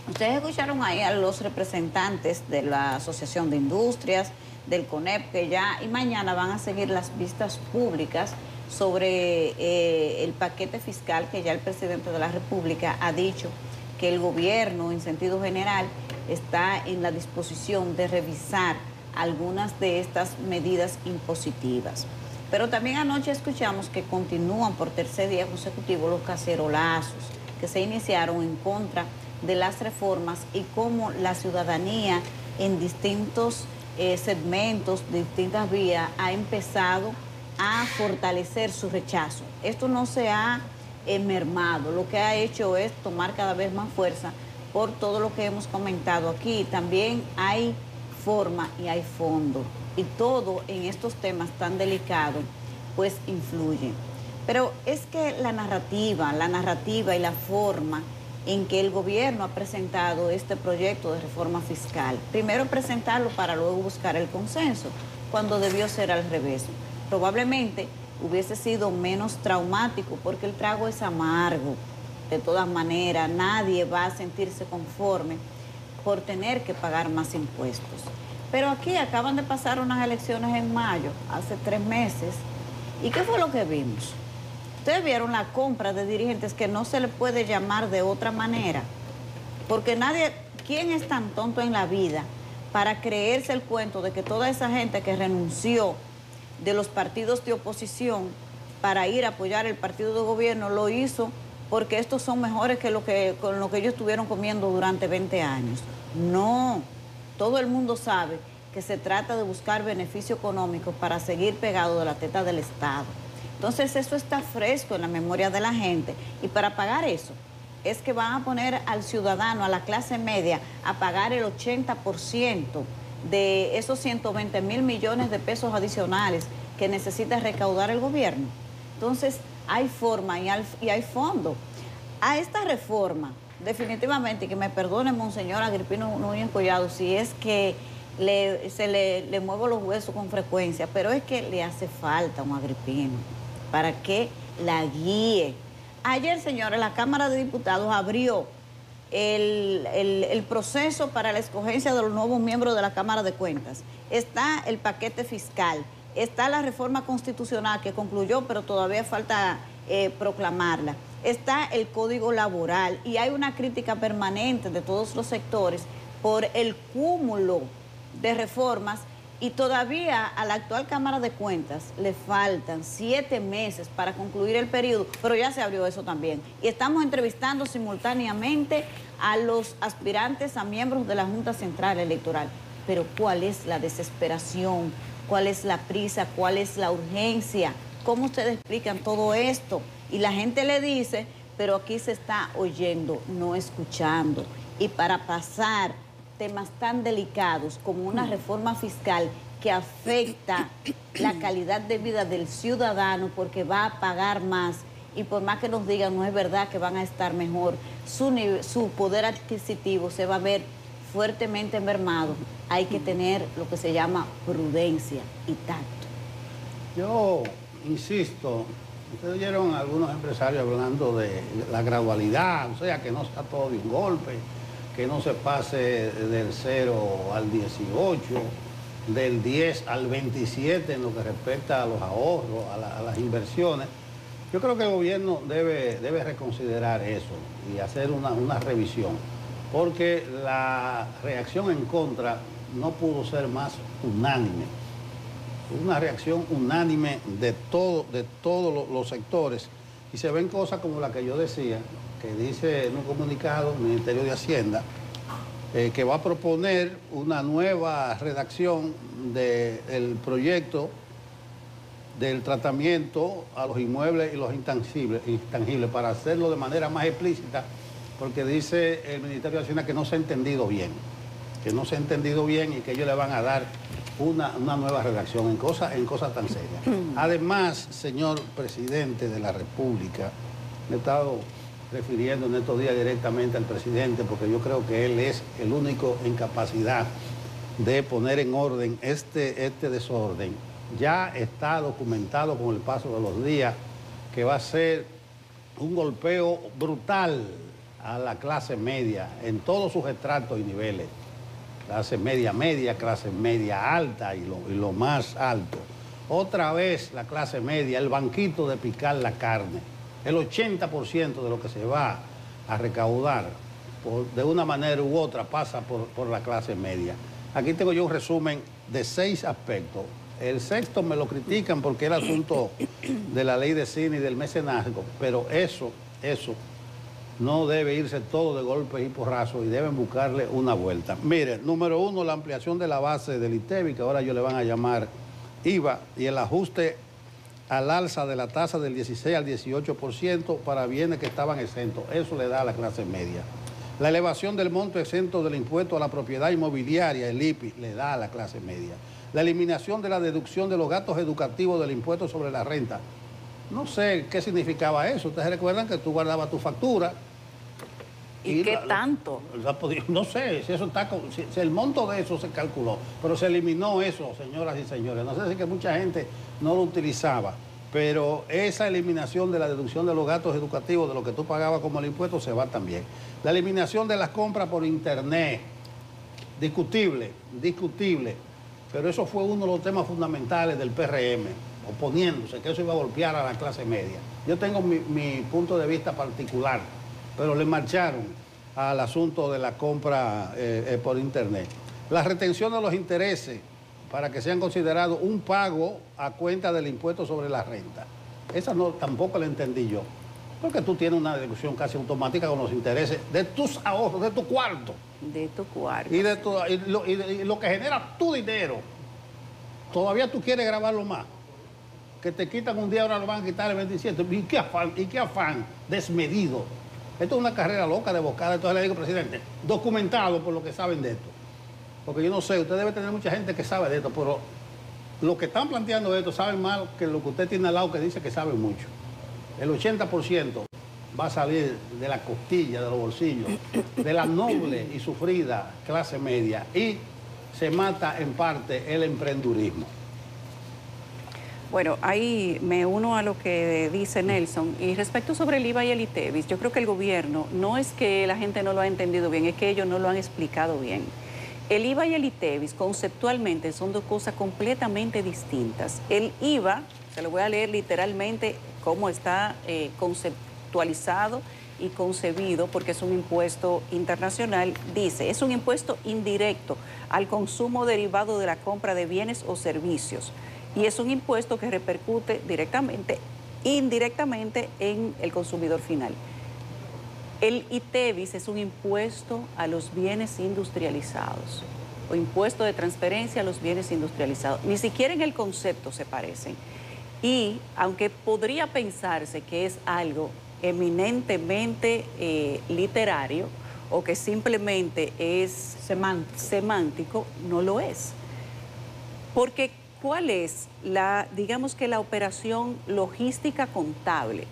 Ustedes escucharon ahí a los representantes de la Asociación de Industrias, del CONEP, que ya y mañana van a seguir las vistas públicas sobre eh, el paquete fiscal que ya el presidente de la República ha dicho que el gobierno, en sentido general, está en la disposición de revisar algunas de estas medidas impositivas. Pero también anoche escuchamos que continúan por tercer día consecutivo los cacerolazos que se iniciaron en contra de las reformas y cómo la ciudadanía en distintos eh, segmentos, distintas vías, ha empezado a fortalecer su rechazo. Esto no se ha eh, mermado, lo que ha hecho es tomar cada vez más fuerza por todo lo que hemos comentado aquí. También hay forma y hay fondo. Y todo en estos temas tan delicados, pues influye. Pero es que la narrativa, la narrativa y la forma en que el gobierno ha presentado este proyecto de reforma fiscal. Primero presentarlo para luego buscar el consenso, cuando debió ser al revés. Probablemente hubiese sido menos traumático porque el trago es amargo. De todas maneras, nadie va a sentirse conforme por tener que pagar más impuestos. Pero aquí acaban de pasar unas elecciones en mayo, hace tres meses. ¿Y qué fue lo que vimos? Ustedes vieron la compra de dirigentes que no se le puede llamar de otra manera. Porque nadie, ¿quién es tan tonto en la vida para creerse el cuento de que toda esa gente que renunció de los partidos de oposición para ir a apoyar el partido de gobierno lo hizo porque estos son mejores que lo que con lo que ellos estuvieron comiendo durante 20 años? No, todo el mundo sabe que se trata de buscar beneficio económico para seguir pegado de la teta del Estado. Entonces eso está fresco en la memoria de la gente y para pagar eso es que van a poner al ciudadano, a la clase media, a pagar el 80% de esos 120 mil millones de pesos adicionales que necesita recaudar el gobierno. Entonces hay forma y hay fondo. A esta reforma, definitivamente, que me perdone Monseñor Agripino Núñez Collado, si es que se le, le muevo los huesos con frecuencia, pero es que le hace falta un Agripino para que la guíe. Ayer, señores, la Cámara de Diputados abrió el, proceso para la escogencia de los nuevos miembros de la Cámara de Cuentas. Está el paquete fiscal, está la reforma constitucional que concluyó, pero todavía falta eh, proclamarla. Está el código laboral y hay una crítica permanente de todos los sectores por el cúmulo de reformas y todavía a la actual Cámara de Cuentas le faltan siete meses para concluir el periodo, pero ya se abrió eso también. Y estamos entrevistando simultáneamente a los aspirantes a miembros de la Junta Central Electoral. Pero ¿cuál es la desesperación? ¿Cuál es la prisa? ¿Cuál es la urgencia? ¿Cómo ustedes explican todo esto? Y la gente le dice, pero aquí se está oyendo, no escuchando. Y para pasar temas tan delicados como una reforma fiscal que afecta la calidad de vida del ciudadano porque va a pagar más y por más que nos digan no es verdad que van a estar mejor, su, su poder adquisitivo se va a ver fuertemente mermado. Hay que tener lo que se llama prudencia y tacto. Yo insisto, ustedes oyeron a algunos empresarios hablando de la gradualidad, o sea, que no sea todo de un golpe, que no se pase del 0 al 18, del 10 al 27 en lo que respecta a los ahorros, a, las inversiones. Yo creo que el gobierno debe, debe reconsiderar eso y hacer una, una revisión, porque la reacción en contra no pudo ser más unánime. Una reacción unánime de, todo, de todos los sectores. Y se ven cosas como la que yo decía, que dice en un comunicado el Ministerio de Hacienda, eh, que va a proponer una nueva redacción del proyecto del tratamiento a los inmuebles y los intangibles, intangibles para hacerlo de manera más explícita, porque dice el Ministerio de Hacienda que no se ha entendido bien, que no se ha entendido bien y que ellos le van a dar una, nueva redacción en cosas en cosas tan serias. Además, señor presidente de la República, me he estado refiriendo en estos días directamente al presidente porque yo creo que él es el único en capacidad de poner en orden este, este desorden. Ya está documentado con el paso de los días que va a ser un golpeo brutal a la clase media en todos sus estratos y niveles clase media media, clase media alta y lo, más alto. Otra vez la clase media, el banquito de picar la carne. El 80% de lo que se va a recaudar de una manera u otra pasa por, por la clase media. Aquí tengo yo un resumen de seis aspectos. El sexto me lo critican porque el asunto de la ley de cine y del mecenazgo, pero eso, eso no debe irse todo de golpes y porrazos y deben buscarle una vuelta. Mire, número uno, la ampliación de la base del ITEBI, que ahora ellos le van a llamar IVA, y el ajuste al alza de la tasa del 16 al 18% para bienes que estaban exentos. Eso le da a la clase media. La elevación del monto exento del impuesto a la propiedad inmobiliaria, el IPI, le da a la clase media. La eliminación de la deducción de los gastos educativos del impuesto sobre la renta. No sé qué significaba eso. Ustedes recuerdan que tú guardabas tu factura, ¿Y, qué tanto? no sé, si eso está, si, el monto de eso se calculó, pero se eliminó eso, señoras y señores. No sé si que mucha gente no lo utilizaba, pero esa eliminación de la deducción de los gastos educativos, de lo que tú pagabas como el impuesto, se va también. La eliminación de las compras por internet, discutible, discutible, pero eso fue uno de los temas fundamentales del PRM, oponiéndose, que eso iba a golpear a la clase media. Yo tengo mi punto de vista particular pero le marcharon al asunto de la compra eh, eh, por internet. La retención de los intereses para que sean considerados un pago a cuenta del impuesto sobre la renta. Esa no, tampoco la entendí yo. Porque tú tienes una deducción casi automática con los intereses de tus ahorros, de tu cuarto. De tu cuarto. Y, de y, lo, que genera tu dinero. Todavía tú quieres grabarlo más. Que te quitan un día, ahora lo van a quitar el 27. ¿Y qué afán, y qué afán desmedido esto es una carrera loca de bocada. Entonces le digo, presidente, documentado por lo que saben de esto. Porque yo no sé, usted debe tener mucha gente que sabe de esto, pero los que están planteando esto saben más que lo que usted tiene al lado que dice que saben mucho. El 80% va a salir de la costilla, de los bolsillos, de la noble y sufrida clase media y se mata en parte el emprendurismo. Bueno, ahí me uno a lo que dice Nelson. Y respecto sobre el IVA y el ITEVIS, yo creo que el gobierno no es que la gente no lo ha entendido bien, es que ellos no lo han explicado bien. El IVA y el ITEVIS conceptualmente son dos cosas completamente distintas. El IVA, se lo voy a leer literalmente cómo está eh, conceptualizado y concebido, porque es un impuesto internacional, dice, es un impuesto indirecto al consumo derivado de la compra de bienes o servicios y es un impuesto que repercute directamente, indirectamente en el consumidor final. El ITEVIS es un impuesto a los bienes industrializados o impuesto de transferencia a los bienes industrializados. Ni siquiera en el concepto se parecen. Y aunque podría pensarse que es algo eminentemente eh, literario o que simplemente es semántico, no lo es. Porque ¿cuál es la, digamos que la operación logística contable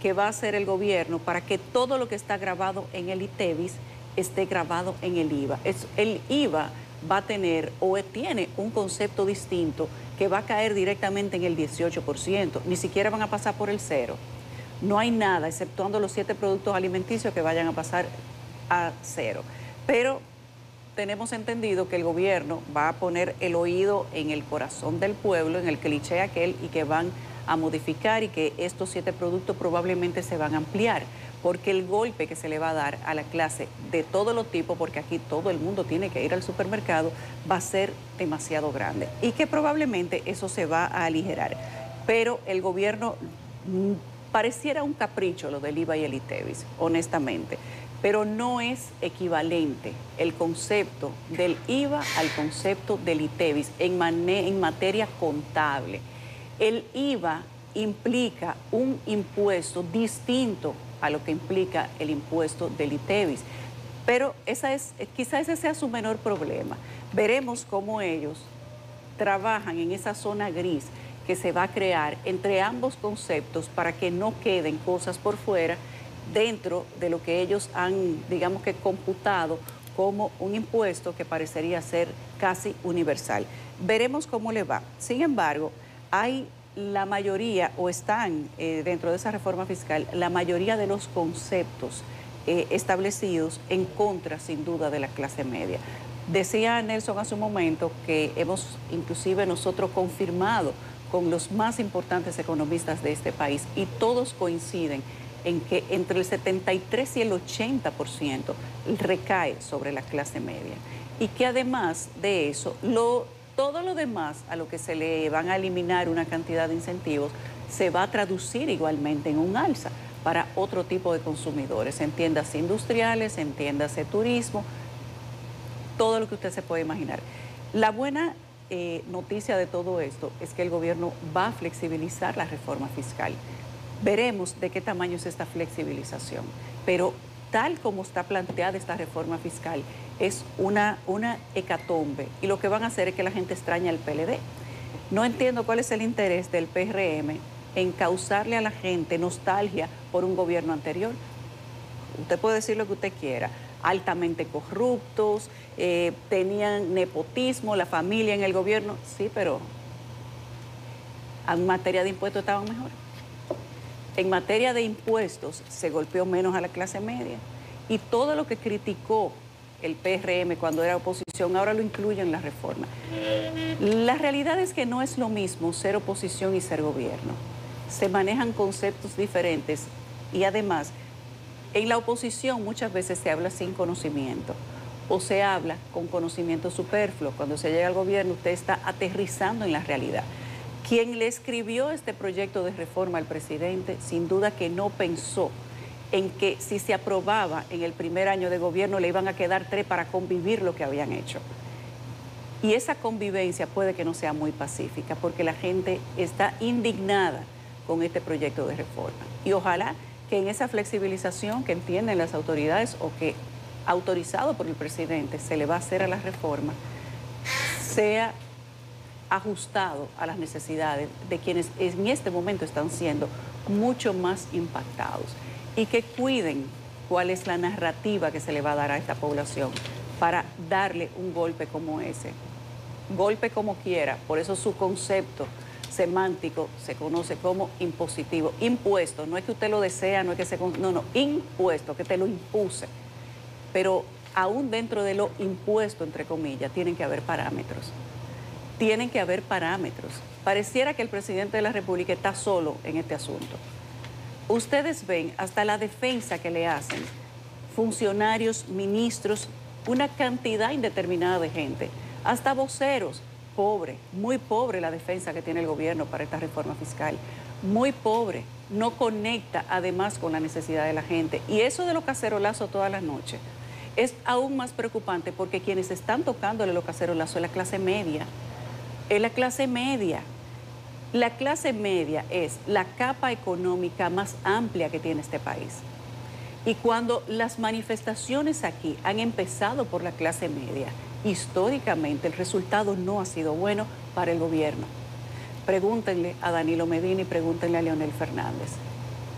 que va a hacer el gobierno para que todo lo que está grabado en el ITEVIS esté grabado en el IVA? El IVA va a tener o tiene un concepto distinto que va a caer directamente en el 18%, ni siquiera van a pasar por el cero. No hay nada, exceptuando los siete productos alimenticios que vayan a pasar a cero. Pero tenemos entendido que el gobierno va a poner el oído en el corazón del pueblo, en el cliché aquel, y que van a modificar y que estos siete productos probablemente se van a ampliar, porque el golpe que se le va a dar a la clase de todos los tipos, porque aquí todo el mundo tiene que ir al supermercado, va a ser demasiado grande y que probablemente eso se va a aligerar. Pero el gobierno mm, pareciera un capricho lo del IVA y el ITEVIS, honestamente pero no es equivalente el concepto del IVA al concepto del ITEVIS en, materia contable. El IVA implica un impuesto distinto a lo que implica el impuesto del ITEVIS. Pero esa es, ese sea su menor problema. Veremos cómo ellos trabajan en esa zona gris que se va a crear entre ambos conceptos para que no queden cosas por fuera dentro de lo que ellos han, digamos que, computado como un impuesto que parecería ser casi universal. Veremos cómo le va. Sin embargo, hay la mayoría, o están eh, dentro de esa reforma fiscal, la mayoría de los conceptos eh, establecidos en contra, sin duda, de la clase media. Decía Nelson hace un momento que hemos inclusive nosotros confirmado con los más importantes economistas de este país y todos coinciden en que entre el 73 y el 80% recae sobre la clase media. Y que además de eso, todo lo demás a lo que se le van a eliminar una cantidad de incentivos se va a traducir igualmente en un alza para otro tipo de consumidores, en tiendas industriales, en tiendas de turismo, todo lo que usted se puede imaginar. La buena eh, noticia de todo esto es que el gobierno va a flexibilizar la reforma fiscal. Veremos de qué tamaño es esta flexibilización, pero tal como está planteada esta reforma fiscal, es una, una hecatombe. Y lo que van a hacer es que la gente extraña al PLD. No entiendo cuál es el interés del PRM en causarle a la gente nostalgia por un gobierno anterior. Usted puede decir lo que usted quiera, altamente corruptos, eh, tenían nepotismo, la familia en el gobierno, sí, pero en materia de impuestos estaban mejor en materia de impuestos se golpeó menos a la clase media y todo lo que criticó el PRM cuando era oposición ahora lo incluye en la reforma. La realidad es que no es lo mismo ser oposición y ser gobierno. Se manejan conceptos diferentes y además en la oposición muchas veces se habla sin conocimiento o se habla con conocimiento superfluo. Cuando se llega al gobierno usted está aterrizando en la realidad. Quien le escribió este proyecto de reforma al presidente, sin duda que no pensó en que si se aprobaba en el primer año de gobierno le iban a quedar tres para convivir lo que habían hecho. Y esa convivencia puede que no sea muy pacífica porque la gente está indignada con este proyecto de reforma. Y ojalá que en esa flexibilización que entienden las autoridades o que autorizado por el presidente se le va a hacer a la reforma, sea ajustado a las necesidades de quienes en este momento están siendo mucho más impactados y que cuiden cuál es la narrativa que se le va a dar a esta población para darle un golpe como ese. Golpe como quiera, por eso su concepto semántico se conoce como impositivo. Impuesto, no es que usted lo desea, no es que se... No, no, impuesto, que te lo impuse. Pero aún dentro de lo impuesto, entre comillas, tienen que haber parámetros tienen que haber parámetros. Pareciera que el presidente de la República está solo en este asunto. Ustedes ven hasta la defensa que le hacen funcionarios, ministros, una cantidad indeterminada de gente, hasta voceros, pobre, muy pobre la defensa que tiene el gobierno para esta reforma fiscal, muy pobre, no conecta además con la necesidad de la gente. Y eso de los cacerolazos todas las noches es aún más preocupante porque quienes están tocándole los cacerolazos es la clase media es la clase media. La clase media es la capa económica más amplia que tiene este país. Y cuando las manifestaciones aquí han empezado por la clase media, históricamente el resultado no ha sido bueno para el gobierno. Pregúntenle a Danilo Medina y pregúntenle a Leonel Fernández,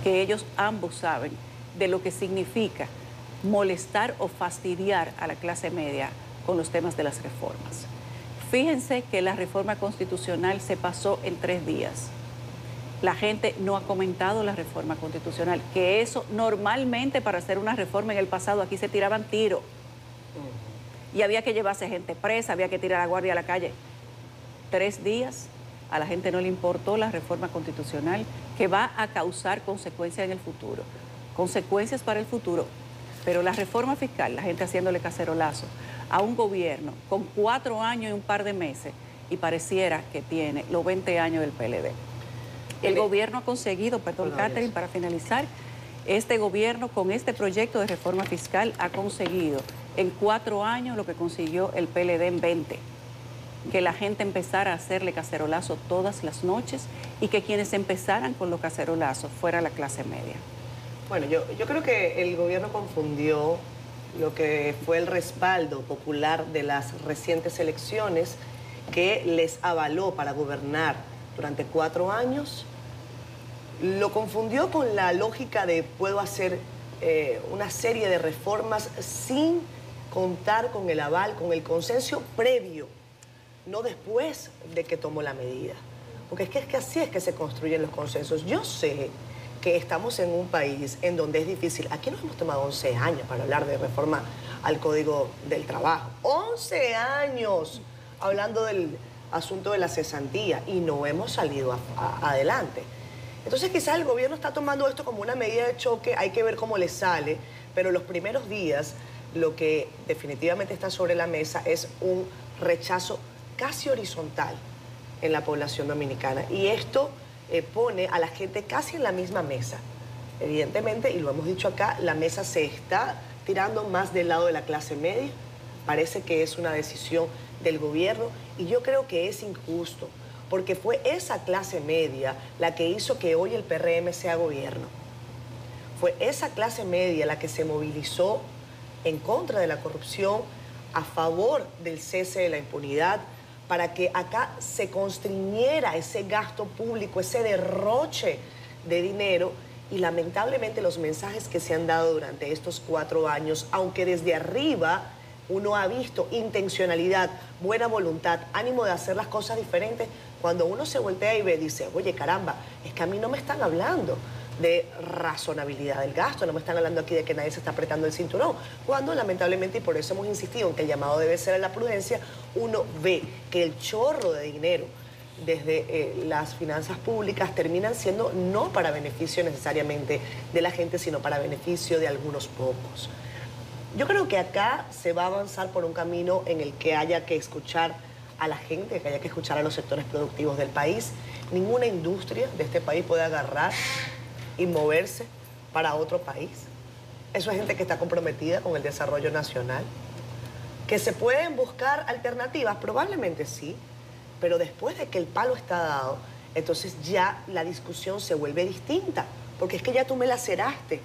que ellos ambos saben de lo que significa molestar o fastidiar a la clase media con los temas de las reformas. Fíjense que la reforma constitucional se pasó en tres días. La gente no ha comentado la reforma constitucional, que eso normalmente para hacer una reforma en el pasado aquí se tiraban tiros. Y había que llevarse gente presa, había que tirar a la guardia a la calle. Tres días, a la gente no le importó la reforma constitucional que va a causar consecuencias en el futuro. Consecuencias para el futuro. Pero la reforma fiscal, la gente haciéndole cacerolazo a un gobierno con cuatro años y un par de meses y pareciera que tiene los 20 años del PLD. El gobierno ha conseguido, perdón, Catherine, para finalizar, este gobierno con este proyecto de reforma fiscal ha conseguido en cuatro años lo que consiguió el PLD en 20. Que la gente empezara a hacerle cacerolazo todas las noches y que quienes empezaran con los cacerolazos fuera la clase media. Bueno, yo, yo creo que el gobierno confundió lo que fue el respaldo popular de las recientes elecciones que les avaló para gobernar durante cuatro años, lo confundió con la lógica de puedo hacer eh, una serie de reformas sin contar con el aval, con el consenso previo, no después de que tomó la medida. Porque es que, es que así es que se construyen los consensos. Yo sé que estamos en un país en donde es difícil. Aquí nos hemos tomado 11 años para hablar de reforma al Código del Trabajo. 11 años hablando del asunto de la cesantía y no hemos salido adelante. Entonces quizás el gobierno está tomando esto como una medida de choque, hay que ver cómo le sale, pero los primeros días lo que definitivamente está sobre la mesa es un rechazo casi horizontal en la población dominicana. Y esto eh, pone a la gente casi en la misma mesa. Evidentemente, y lo hemos dicho acá, la mesa se está tirando más del lado de la clase media. Parece que es una decisión del gobierno y yo creo que es injusto, porque fue esa clase media la que hizo que hoy el PRM sea gobierno. Fue esa clase media la que se movilizó en contra de la corrupción, a favor del cese de la impunidad, para que acá se constriñera ese gasto público, ese derroche de dinero y lamentablemente los mensajes que se han dado durante estos cuatro años, aunque desde arriba uno ha visto intencionalidad, buena voluntad, ánimo de hacer las cosas diferentes, cuando uno se voltea y ve, dice, oye caramba, es que a mí no me están hablando de razonabilidad del gasto. No me están hablando aquí de que nadie se está apretando el cinturón. Cuando lamentablemente, y por eso hemos insistido en que el llamado debe ser a la prudencia, uno ve que el chorro de dinero desde eh, las finanzas públicas terminan siendo no para beneficio necesariamente de la gente, sino para beneficio de algunos pocos. Yo creo que acá se va a avanzar por un camino en el que haya que escuchar a la gente, que haya que escuchar a los sectores productivos del país. Ninguna industria de este país puede agarrar y moverse para otro país. Eso es gente que está comprometida con el desarrollo nacional. Que se pueden buscar alternativas, probablemente sí, pero después de que el palo está dado, entonces ya la discusión se vuelve distinta, porque es que ya tú me laceraste.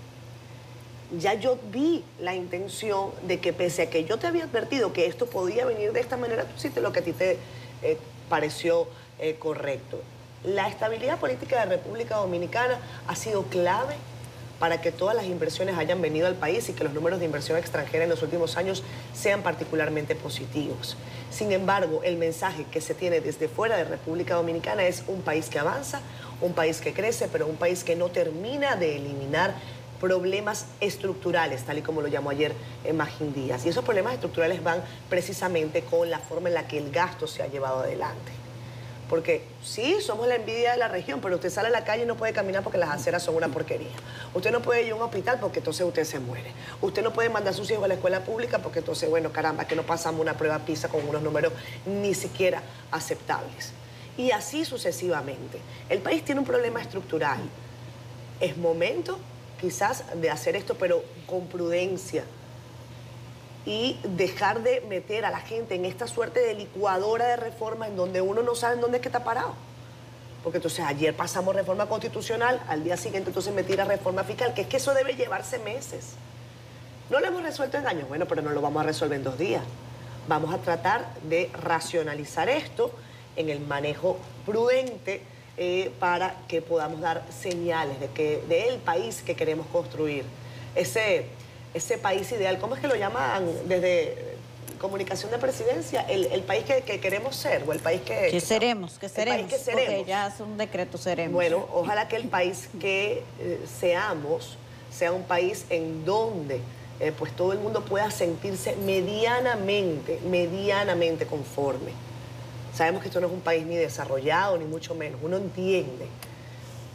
Ya yo vi la intención de que pese a que yo te había advertido que esto podía venir de esta manera, tú hiciste lo que a ti te eh, pareció eh, correcto. La estabilidad política de República Dominicana ha sido clave para que todas las inversiones hayan venido al país y que los números de inversión extranjera en los últimos años sean particularmente positivos. Sin embargo, el mensaje que se tiene desde fuera de República Dominicana es un país que avanza, un país que crece, pero un país que no termina de eliminar problemas estructurales, tal y como lo llamó ayer en Magín Díaz. Y esos problemas estructurales van precisamente con la forma en la que el gasto se ha llevado adelante. Porque sí, somos la envidia de la región, pero usted sale a la calle y no puede caminar porque las aceras son una porquería. Usted no puede ir a un hospital porque entonces usted se muere. Usted no puede mandar a sus hijos a la escuela pública porque entonces, bueno, caramba, que no pasamos una prueba PISA con unos números ni siquiera aceptables. Y así sucesivamente. El país tiene un problema estructural. Es momento quizás de hacer esto, pero con prudencia y dejar de meter a la gente en esta suerte de licuadora de reforma en donde uno no sabe en dónde es que está parado. Porque entonces ayer pasamos reforma constitucional, al día siguiente entonces me tira reforma fiscal, que es que eso debe llevarse meses. No lo hemos resuelto en años, bueno, pero no lo vamos a resolver en dos días. Vamos a tratar de racionalizar esto en el manejo prudente eh, para que podamos dar señales de que del país que queremos construir. Ese, ese país ideal, ¿cómo es que lo llaman desde comunicación de presidencia? El, el país que, que queremos ser o el país que... Que seremos, que el país seremos. que seremos. Porque ya es un decreto, seremos. Bueno, ojalá que el país que eh, seamos sea un país en donde eh, pues todo el mundo pueda sentirse medianamente, medianamente conforme. Sabemos que esto no es un país ni desarrollado, ni mucho menos, uno entiende.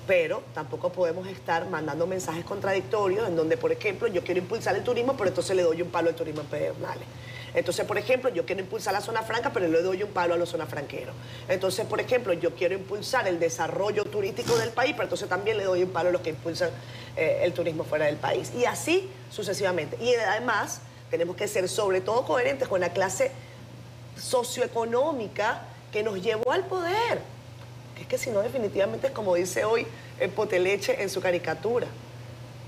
Pero tampoco podemos estar mandando mensajes contradictorios en donde, por ejemplo, yo quiero impulsar el turismo, pero entonces le doy un palo al turismo en Pedernales. Entonces, por ejemplo, yo quiero impulsar la zona franca, pero le doy un palo a los zona franqueros. Entonces, por ejemplo, yo quiero impulsar el desarrollo turístico del país, pero entonces también le doy un palo a los que impulsan eh, el turismo fuera del país. Y así sucesivamente. Y además, tenemos que ser sobre todo coherentes con la clase socioeconómica que nos llevó al poder. Que es que si no, definitivamente es como dice hoy el Poteleche en su caricatura.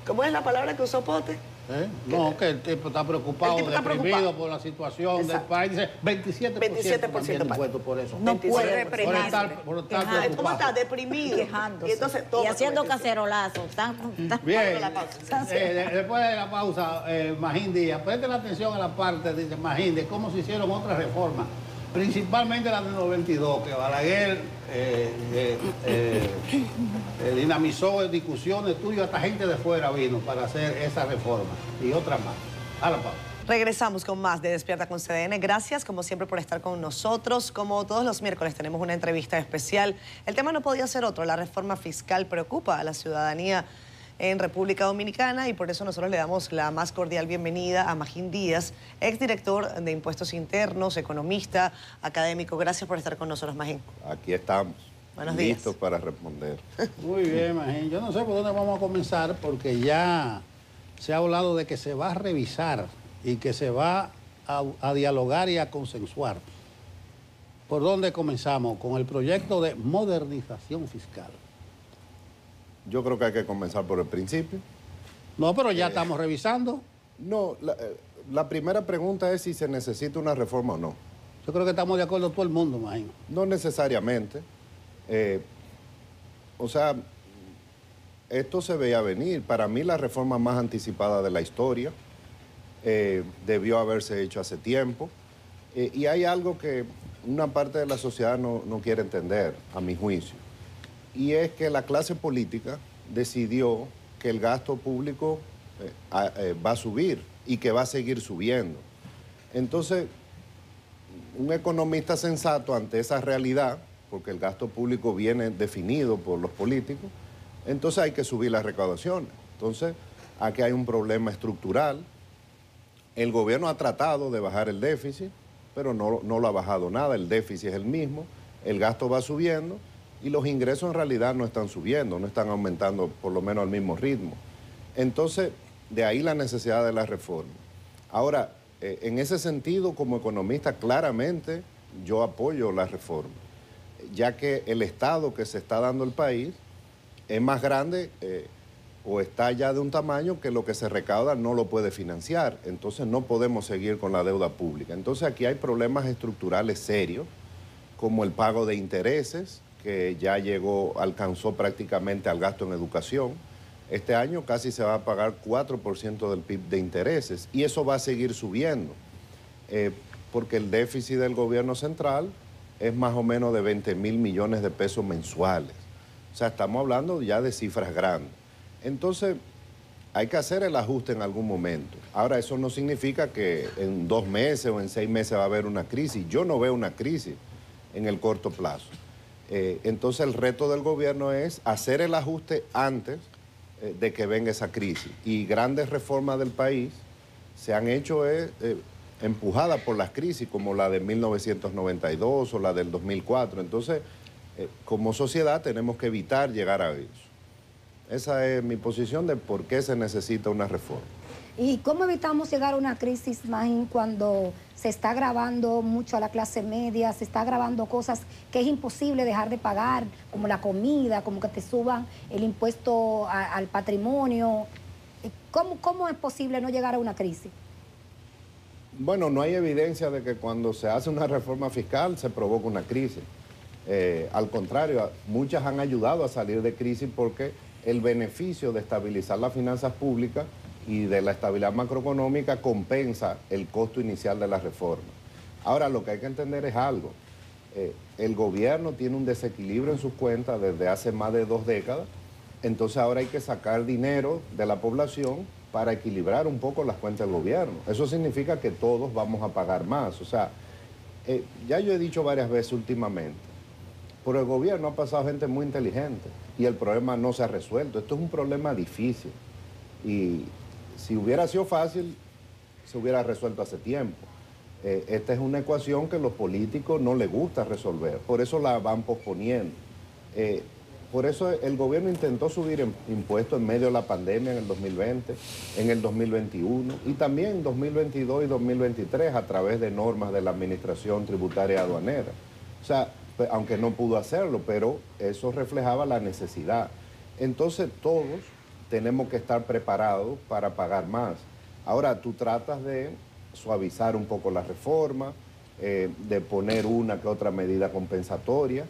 ¿Cómo es la palabra que usó Pote? ¿Eh? No, que el tipo está preocupado, tipo está deprimido preocupado. por la situación del país. Dice 27%, 27% también país. impuesto por eso. No 27%. puede por reprimirse. estar, por estar Quejando. ¿Cómo está? Deprimido. quejándose. Y, entonces, y haciendo toma, cacerolazo. Están, están- Bien, la pausa. eh, de- después de la pausa, eh, Magín Díaz, presten atención a la parte, dice Magín, de cómo se hicieron otras reformas, principalmente la de 92, que Balaguer eh, eh, eh, dinamizó discusiones tuyas, hasta gente de fuera vino para hacer esa reforma y otras más. A la pausa. Regresamos con más de Despierta con CDN. Gracias, como siempre, por estar con nosotros. Como todos los miércoles tenemos una entrevista especial. El tema no podía ser otro. La reforma fiscal preocupa a la ciudadanía en República Dominicana y por eso nosotros le damos la más cordial bienvenida a Magín Díaz, exdirector de Impuestos Internos, economista, académico. Gracias por estar con nosotros, Magín. Aquí estamos. Buenos días. listos para responder. Muy bien, Magín. Yo no sé por dónde vamos a comenzar porque ya se ha hablado de que se va a revisar y que se va a, a dialogar y a consensuar. ¿Por dónde comenzamos? Con el proyecto de modernización fiscal. Yo creo que hay que comenzar por el principio. No, pero ya estamos revisando. No, la, eh, la primera pregunta es si se necesita una reforma o no. Yo creo que estamos de acuerdo todo el mundo, Magín. No necesariamente. Eh, o sea, esto se veía venir. Para mí la reforma más anticipada de la historia eh, debió haberse hecho hace tiempo. Eh, y hay algo que una parte de la sociedad no, no quiere entender, a mi juicio. Y es que la clase política decidió que el gasto público eh, eh, va a subir y que va a seguir subiendo. Entonces, un economista sensato ante esa realidad, porque el gasto público viene definido por los políticos, entonces hay que subir las recaudaciones. Entonces, aquí hay un problema estructural. El gobierno ha tratado de bajar el déficit, pero no, no lo ha bajado nada. El déficit es el mismo, el gasto va subiendo y los ingresos en realidad no están subiendo, no están aumentando por lo menos al mismo ritmo. Entonces, de ahí la necesidad de la reforma. Ahora, eh, en ese sentido, como economista, claramente yo apoyo la reforma, ya que el Estado que se está dando el país es más grande eh, o está ya de un tamaño que lo que se recauda no lo puede financiar. Entonces no podemos seguir con la deuda pública. Entonces aquí hay problemas estructurales serios, como el pago de intereses, que ya llegó, alcanzó prácticamente al gasto en educación. Este año casi se va a pagar 4% del PIB de intereses y eso va a seguir subiendo, eh, porque el déficit del gobierno central es más o menos de 20 mil millones de pesos mensuales. O sea, estamos hablando ya de cifras grandes. Entonces, hay que hacer el ajuste en algún momento. Ahora, eso no significa que en dos meses o en seis meses va a haber una crisis. Yo no veo una crisis en el corto plazo. Eh, entonces, el reto del gobierno es hacer el ajuste antes eh, de que venga esa crisis. Y grandes reformas del país se han hecho eh, empujadas por las crisis, como la de 1992 o la del 2004. Entonces, como sociedad tenemos que evitar llegar a eso. Esa es mi posición de por qué se necesita una reforma. ¿Y cómo evitamos llegar a una crisis, Magín, cuando se está grabando mucho a la clase media, se está grabando cosas que es imposible dejar de pagar, como la comida, como que te suban el impuesto al patrimonio? ¿Cómo, ¿Cómo es posible no llegar a una crisis? Bueno, no hay evidencia de que cuando se hace una reforma fiscal se provoca una crisis. Eh, al contrario, muchas han ayudado a salir de crisis porque el beneficio de estabilizar las finanzas públicas y de la estabilidad macroeconómica compensa el costo inicial de la reforma. Ahora, lo que hay que entender es algo. Eh, el gobierno tiene un desequilibrio en sus cuentas desde hace más de dos décadas, entonces ahora hay que sacar dinero de la población para equilibrar un poco las cuentas del gobierno. Eso significa que todos vamos a pagar más. O sea, eh, ya yo he dicho varias veces últimamente, por el gobierno ha pasado gente muy inteligente y el problema no se ha resuelto. Esto es un problema difícil y si hubiera sido fácil, se hubiera resuelto hace tiempo. Eh, esta es una ecuación que los políticos no les gusta resolver, por eso la van posponiendo. Eh, por eso el gobierno intentó subir impuestos en medio de la pandemia en el 2020, en el 2021 y también en 2022 y 2023 a través de normas de la Administración Tributaria Aduanera. O sea, aunque no pudo hacerlo, pero eso reflejaba la necesidad. Entonces todos tenemos que estar preparados para pagar más. Ahora tú tratas de suavizar un poco la reforma, eh, de poner una que otra medida compensatoria,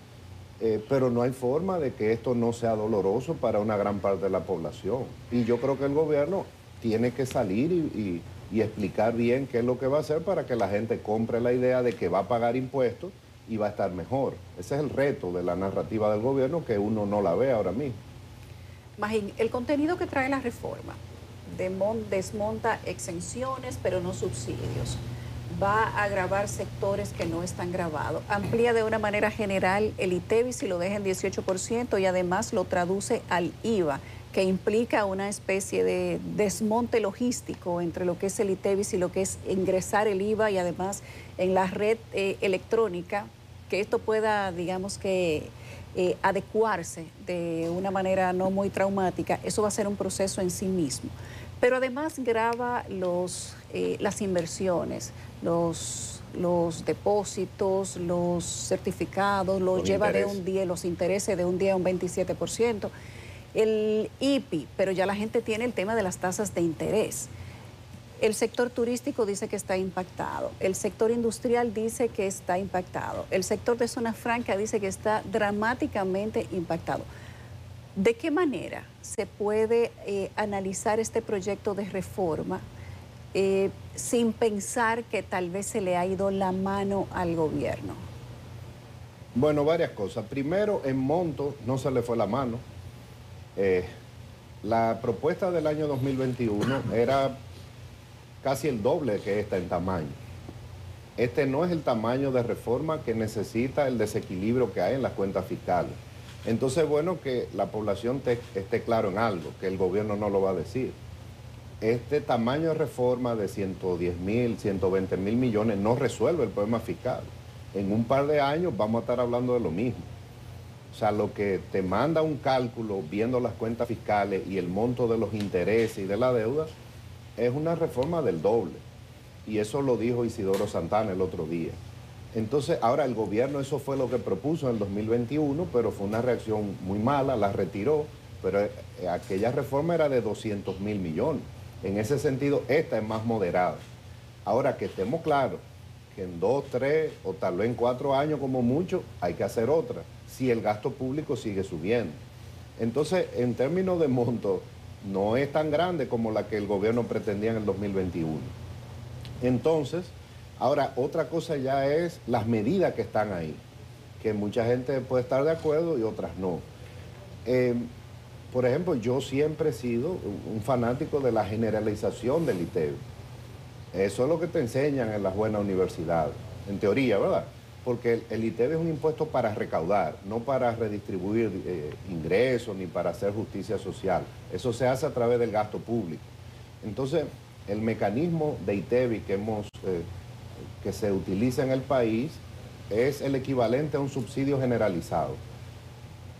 eh, pero no hay forma de que esto no sea doloroso para una gran parte de la población. Y yo creo que el gobierno tiene que salir y, y explicar bien qué es lo que va a hacer para que la gente compre la idea de que va a pagar impuestos y va a estar mejor. Ese es el reto de la narrativa del gobierno que uno no la ve ahora mismo. Magín, el contenido que trae la reforma desmonta exenciones, pero no subsidios. Va a agravar sectores que no están grabados. Amplía de una manera general el ITEVIS y lo deja en 18% y además lo traduce al IVA, que implica una especie de desmonte logístico entre lo que es el ITEVIS y lo que es ingresar el IVA y además en la red eh, electrónica, que esto pueda, digamos que eh, adecuarse de una manera no muy traumática, eso va a ser un proceso en sí mismo. Pero además graba los, eh, las inversiones, los, los depósitos, los certificados, los lleva de un día, los intereses de un día a un 27%. El IPI, pero ya la gente tiene el tema de las tasas de interés. El sector turístico dice que está impactado, el sector industrial dice que está impactado, el sector de zona franca dice que está dramáticamente impactado. ¿De qué manera se puede eh, analizar este proyecto de reforma eh, sin pensar que tal vez se le ha ido la mano al gobierno? Bueno, varias cosas. Primero, en monto no se le fue la mano. Eh, la propuesta del año 2021 era casi el doble que esta en tamaño. Este no es el tamaño de reforma que necesita el desequilibrio que hay en las cuentas fiscales. Entonces es bueno que la población esté claro en algo, que el gobierno no lo va a decir. Este tamaño de reforma de 110 mil, 120 mil millones no resuelve el problema fiscal. En un par de años vamos a estar hablando de lo mismo. O sea, lo que te manda un cálculo viendo las cuentas fiscales y el monto de los intereses y de la deuda, es una reforma del doble. Y eso lo dijo Isidoro Santana el otro día. Entonces, ahora el gobierno eso fue lo que propuso en el 2021, pero fue una reacción muy mala, la retiró, pero eh, aquella reforma era de 200 mil millones. En ese sentido, esta es más moderada. Ahora que estemos claros que en dos, tres o tal vez en cuatro años como mucho hay que hacer otra, si el gasto público sigue subiendo. Entonces, en términos de monto, no es tan grande como la que el gobierno pretendía en el 2021. Entonces, ahora otra cosa ya es las medidas que están ahí, que mucha gente puede estar de acuerdo y otras no. Eh, por ejemplo, yo siempre he sido un fanático de la generalización del ITEB. Eso es lo que te enseñan en las buenas universidades, en teoría, ¿verdad? Porque el ITEB es un impuesto para recaudar, no para redistribuir eh, ingresos ni para hacer justicia social. Eso se hace a través del gasto público. Entonces, el mecanismo de ITEBI que, hemos, eh, que se utiliza en el país es el equivalente a un subsidio generalizado.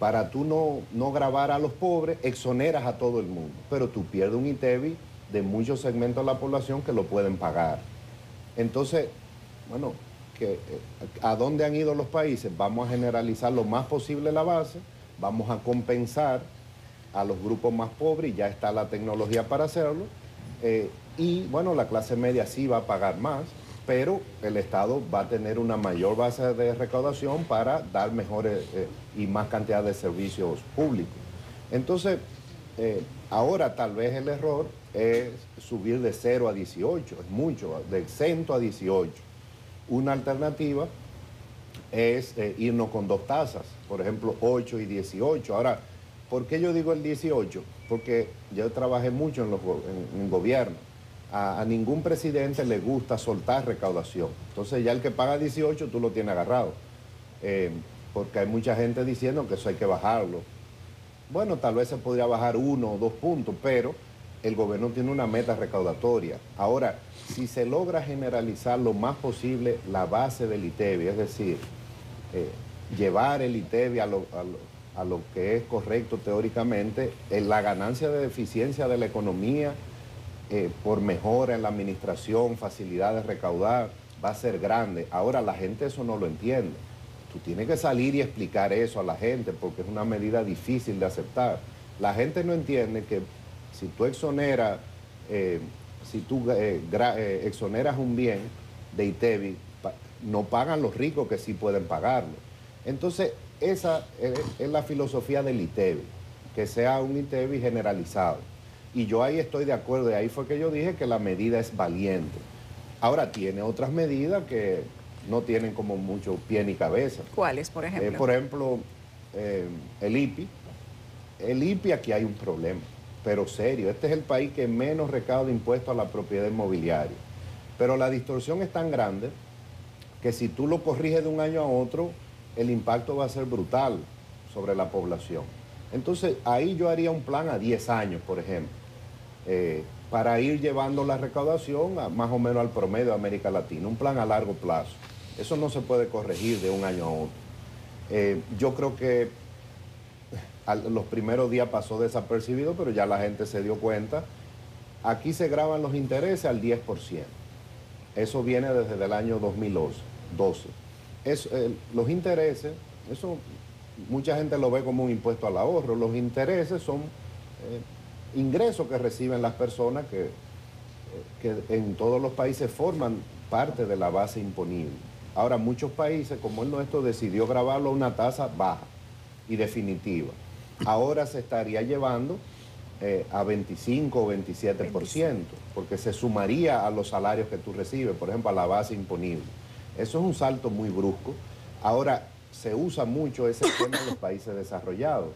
Para tú no, no grabar a los pobres, exoneras a todo el mundo, pero tú pierdes un ITEBI de muchos segmentos de la población que lo pueden pagar. Entonces, bueno, que eh, a dónde han ido los países, vamos a generalizar lo más posible la base, vamos a compensar a los grupos más pobres, ya está la tecnología para hacerlo, eh, y bueno, la clase media sí va a pagar más, pero el Estado va a tener una mayor base de recaudación para dar mejores eh, y más cantidad de servicios públicos. Entonces, ahora tal vez el error es subir de 0 a 18, es mucho, de exento a 18. Una alternativa es eh, irnos con dos tasas, por ejemplo 8 y 18. Ahora, ¿por qué yo digo el 18? Porque yo trabajé mucho en, los, en, gobierno. A, ningún presidente le gusta soltar recaudación. Entonces ya el que paga 18 tú lo tienes agarrado. Eh, porque hay mucha gente diciendo que eso hay que bajarlo. Bueno, tal vez se podría bajar uno o dos puntos, pero el gobierno tiene una meta recaudatoria. Ahora, si se logra generalizar lo más posible la base del ITEBI, es decir, eh, llevar el ITEBI a lo, que es correcto teóricamente, en la ganancia de eficiencia de la economía eh, por mejora en la administración, facilidad de recaudar, va a ser grande. Ahora la gente eso no lo entiende. Tú tienes que salir y explicar eso a la gente porque es una medida difícil de aceptar. La gente no entiende que si tú exoneras, eh, si tú eh, eh, exoneras un bien de ITEVI, no pagan los ricos que sí pueden pagarlo. Entonces, esa es, la filosofía del ITEVI, que sea un ITEVI generalizado. Y yo ahí estoy de acuerdo, y ahí fue que yo dije que la medida es valiente. Ahora tiene otras medidas que no tienen como mucho pie ni cabeza. ¿Cuáles, por ejemplo? por ejemplo, el IPI. El IPI aquí hay un problema pero serio. Este es el país que menos recauda impuestos a la propiedad inmobiliaria. Pero la distorsión es tan grande que si tú lo corriges de un año a otro, el impacto va a ser brutal sobre la población. Entonces, ahí yo haría un plan a 10 años, por ejemplo, eh, para ir llevando la recaudación más o menos al promedio de América Latina, un plan a largo plazo. Eso no se puede corregir de un año a otro. Eh, yo creo que los primeros días pasó desapercibido, pero ya la gente se dio cuenta. Aquí se graban los intereses al 10%. Eso viene desde el año 2012. los intereses, eso mucha gente lo ve como un impuesto al ahorro. Los intereses son eh, ingresos que reciben las personas que, eh, que en todos los países forman parte de la base imponible. Ahora, muchos países, como el nuestro, decidió grabarlo a una tasa baja y definitiva ahora se estaría llevando eh, a 25 o 27%, porque se sumaría a los salarios que tú recibes, por ejemplo, a la base imponible. Eso es un salto muy brusco. Ahora, se usa mucho ese tema en los países desarrollados,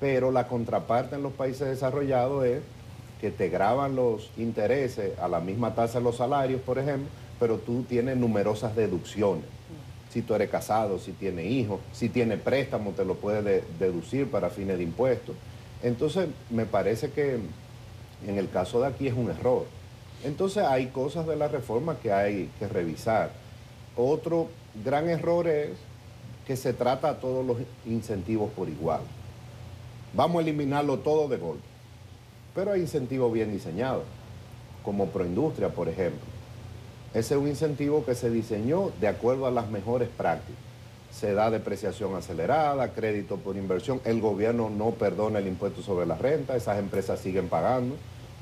pero la contraparte en los países desarrollados es que te graban los intereses a la misma tasa de los salarios, por ejemplo, pero tú tienes numerosas deducciones si tú eres casado, si tienes hijos, si tienes préstamo, te lo puedes deducir para fines de impuestos. Entonces, me parece que en el caso de aquí es un error. Entonces, hay cosas de la reforma que hay que revisar. Otro gran error es que se trata a todos los incentivos por igual. Vamos a eliminarlo todo de golpe. Pero hay incentivos bien diseñados, como Proindustria, por ejemplo ese es un incentivo que se diseñó de acuerdo a las mejores prácticas. Se da depreciación acelerada, crédito por inversión, el gobierno no perdona el impuesto sobre la renta, esas empresas siguen pagando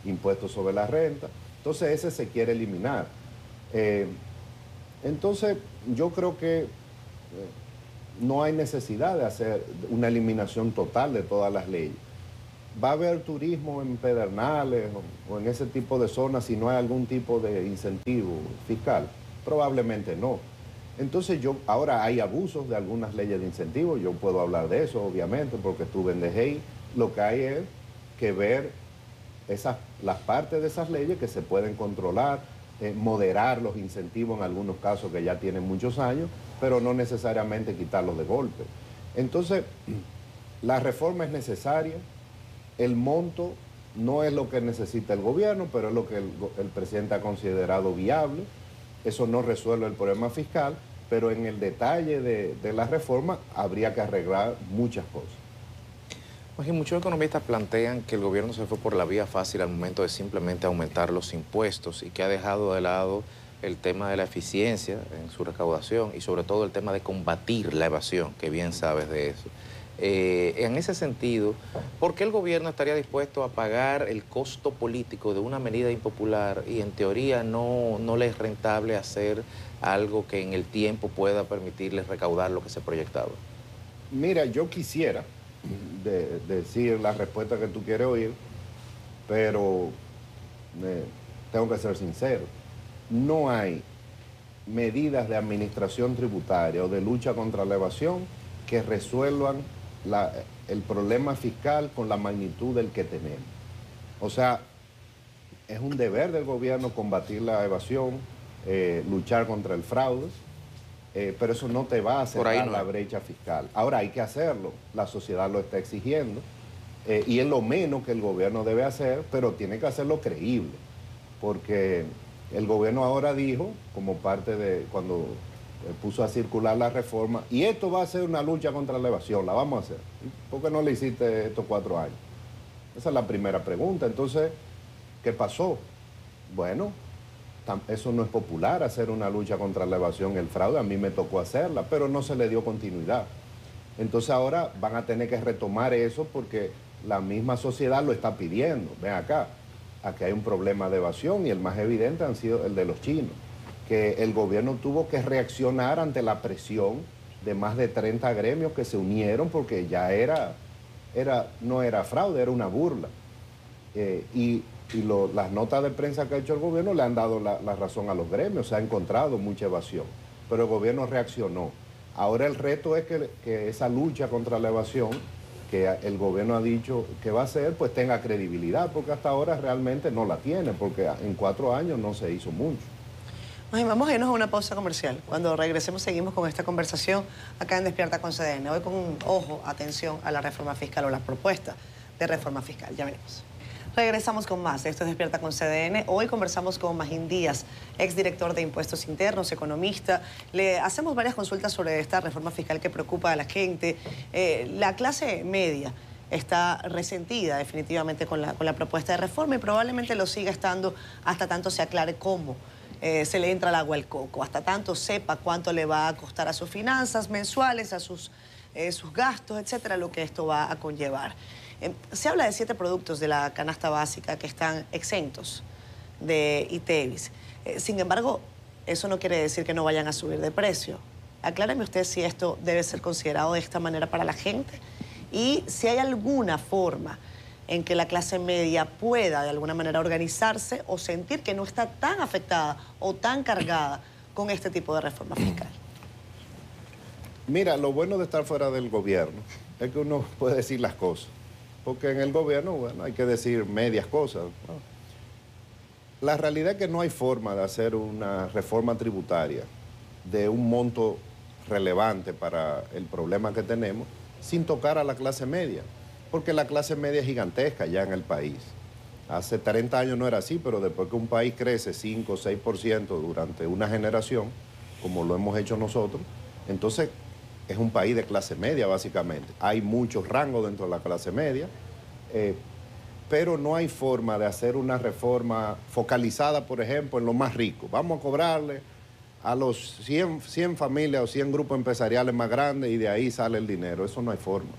impuestos sobre la renta. Entonces ese se quiere eliminar. Eh, entonces yo creo que eh, no hay necesidad de hacer una eliminación total de todas las leyes. ¿Va a haber turismo en Pedernales o, en ese tipo de zonas si no hay algún tipo de incentivo fiscal? Probablemente no. Entonces yo, ahora hay abusos de algunas leyes de incentivo, yo puedo hablar de eso obviamente porque estuve en DGI. Lo que hay es que ver esas, las partes de esas leyes que se pueden controlar, eh, moderar los incentivos en algunos casos que ya tienen muchos años, pero no necesariamente quitarlos de golpe. Entonces, la reforma es necesaria, el monto no es lo que necesita el gobierno, pero es lo que el, presidente ha considerado viable. Eso no resuelve el problema fiscal, pero en el detalle de, la reforma habría que arreglar muchas cosas. muchos economistas plantean que el gobierno se fue por la vía fácil al momento de simplemente aumentar los impuestos y que ha dejado de lado el tema de la eficiencia en su recaudación y sobre todo el tema de combatir la evasión, que bien sabes de eso. Eh, en ese sentido, ¿por qué el gobierno estaría dispuesto a pagar el costo político de una medida impopular y en teoría no, no le es rentable hacer algo que en el tiempo pueda permitirles recaudar lo que se proyectaba? Mira, yo quisiera de- decir la respuesta que tú quieres oír, pero eh, tengo que ser sincero. No hay medidas de administración tributaria o de lucha contra la evasión que resuelvan la- el problema fiscal con la magnitud del que tenemos. O sea, es un deber del gobierno combatir la evasión, eh, luchar contra el fraude, eh, pero eso no te va a cerrar no la brecha fiscal. Ahora hay que hacerlo, la sociedad lo está exigiendo eh, y es lo menos que el gobierno debe hacer, pero tiene que hacerlo creíble, porque el gobierno ahora dijo, como parte de cuando puso a circular la reforma, y esto va a ser una lucha contra la evasión, la vamos a hacer. ¿Por qué no le hiciste estos cuatro años? Esa es la primera pregunta. Entonces, ¿qué pasó? Bueno, eso no es popular, hacer una lucha contra la evasión el fraude. A mí me tocó hacerla, pero no se le dio continuidad. Entonces ahora van a tener que retomar eso porque la misma sociedad lo está pidiendo. Ven acá, aquí hay un problema de evasión y el más evidente han sido el de los chinos, que el gobierno tuvo que reaccionar ante la presión de más de 30 gremios que se unieron porque ya era, era no era fraude, era una burla. Eh, y y las notas de prensa que ha hecho el gobierno le han dado la, la razón a los gremios, se ha encontrado mucha evasión, pero el gobierno reaccionó. Ahora el reto es que, que esa lucha contra la evasión que el gobierno ha dicho que va a hacer, pues tenga credibilidad, porque hasta ahora realmente no la tiene, porque en cuatro años no se hizo mucho. Ay, vamos a irnos a una pausa comercial. Cuando regresemos seguimos con esta conversación acá en Despierta con CDN. Hoy con un ojo, atención a la reforma fiscal o la propuesta de reforma fiscal. Ya veremos. Regresamos con más. Esto es Despierta con CDN. Hoy conversamos con Magín Díaz, exdirector de Impuestos Internos, economista. Le hacemos varias consultas sobre esta reforma fiscal que preocupa a la gente. Eh, la clase media está resentida definitivamente con la, con la propuesta de reforma y probablemente lo siga estando hasta tanto se aclare cómo eh, se le entra el agua al coco, hasta tanto sepa cuánto le va a costar a sus finanzas mensuales, a sus, eh, sus gastos, etcétera, lo que esto va a conllevar. Eh, se habla de siete productos de la canasta básica que están exentos de ITEVIS. Eh, sin embargo, eso no quiere decir que no vayan a subir de precio. Acláreme usted si esto debe ser considerado de esta manera para la gente y si hay alguna forma en que la clase media pueda de alguna manera organizarse o sentir que no está tan afectada o tan cargada con este tipo de reforma fiscal. Mira, lo bueno de estar fuera del gobierno es que uno puede decir las cosas. Porque en el gobierno, bueno, hay que decir medias cosas. La realidad es que no hay forma de hacer una reforma tributaria de un monto relevante para el problema que tenemos sin tocar a la clase media. Porque la clase media es gigantesca ya en el país. Hace 30 años no era así, pero después que un país crece 5 o 6% durante una generación, como lo hemos hecho nosotros, entonces es un país de clase media básicamente. Hay muchos rangos dentro de la clase media, eh, pero no hay forma de hacer una reforma focalizada, por ejemplo, en lo más rico. Vamos a cobrarle a los 100, 100 familias o 100 grupos empresariales más grandes y de ahí sale el dinero. Eso no hay forma.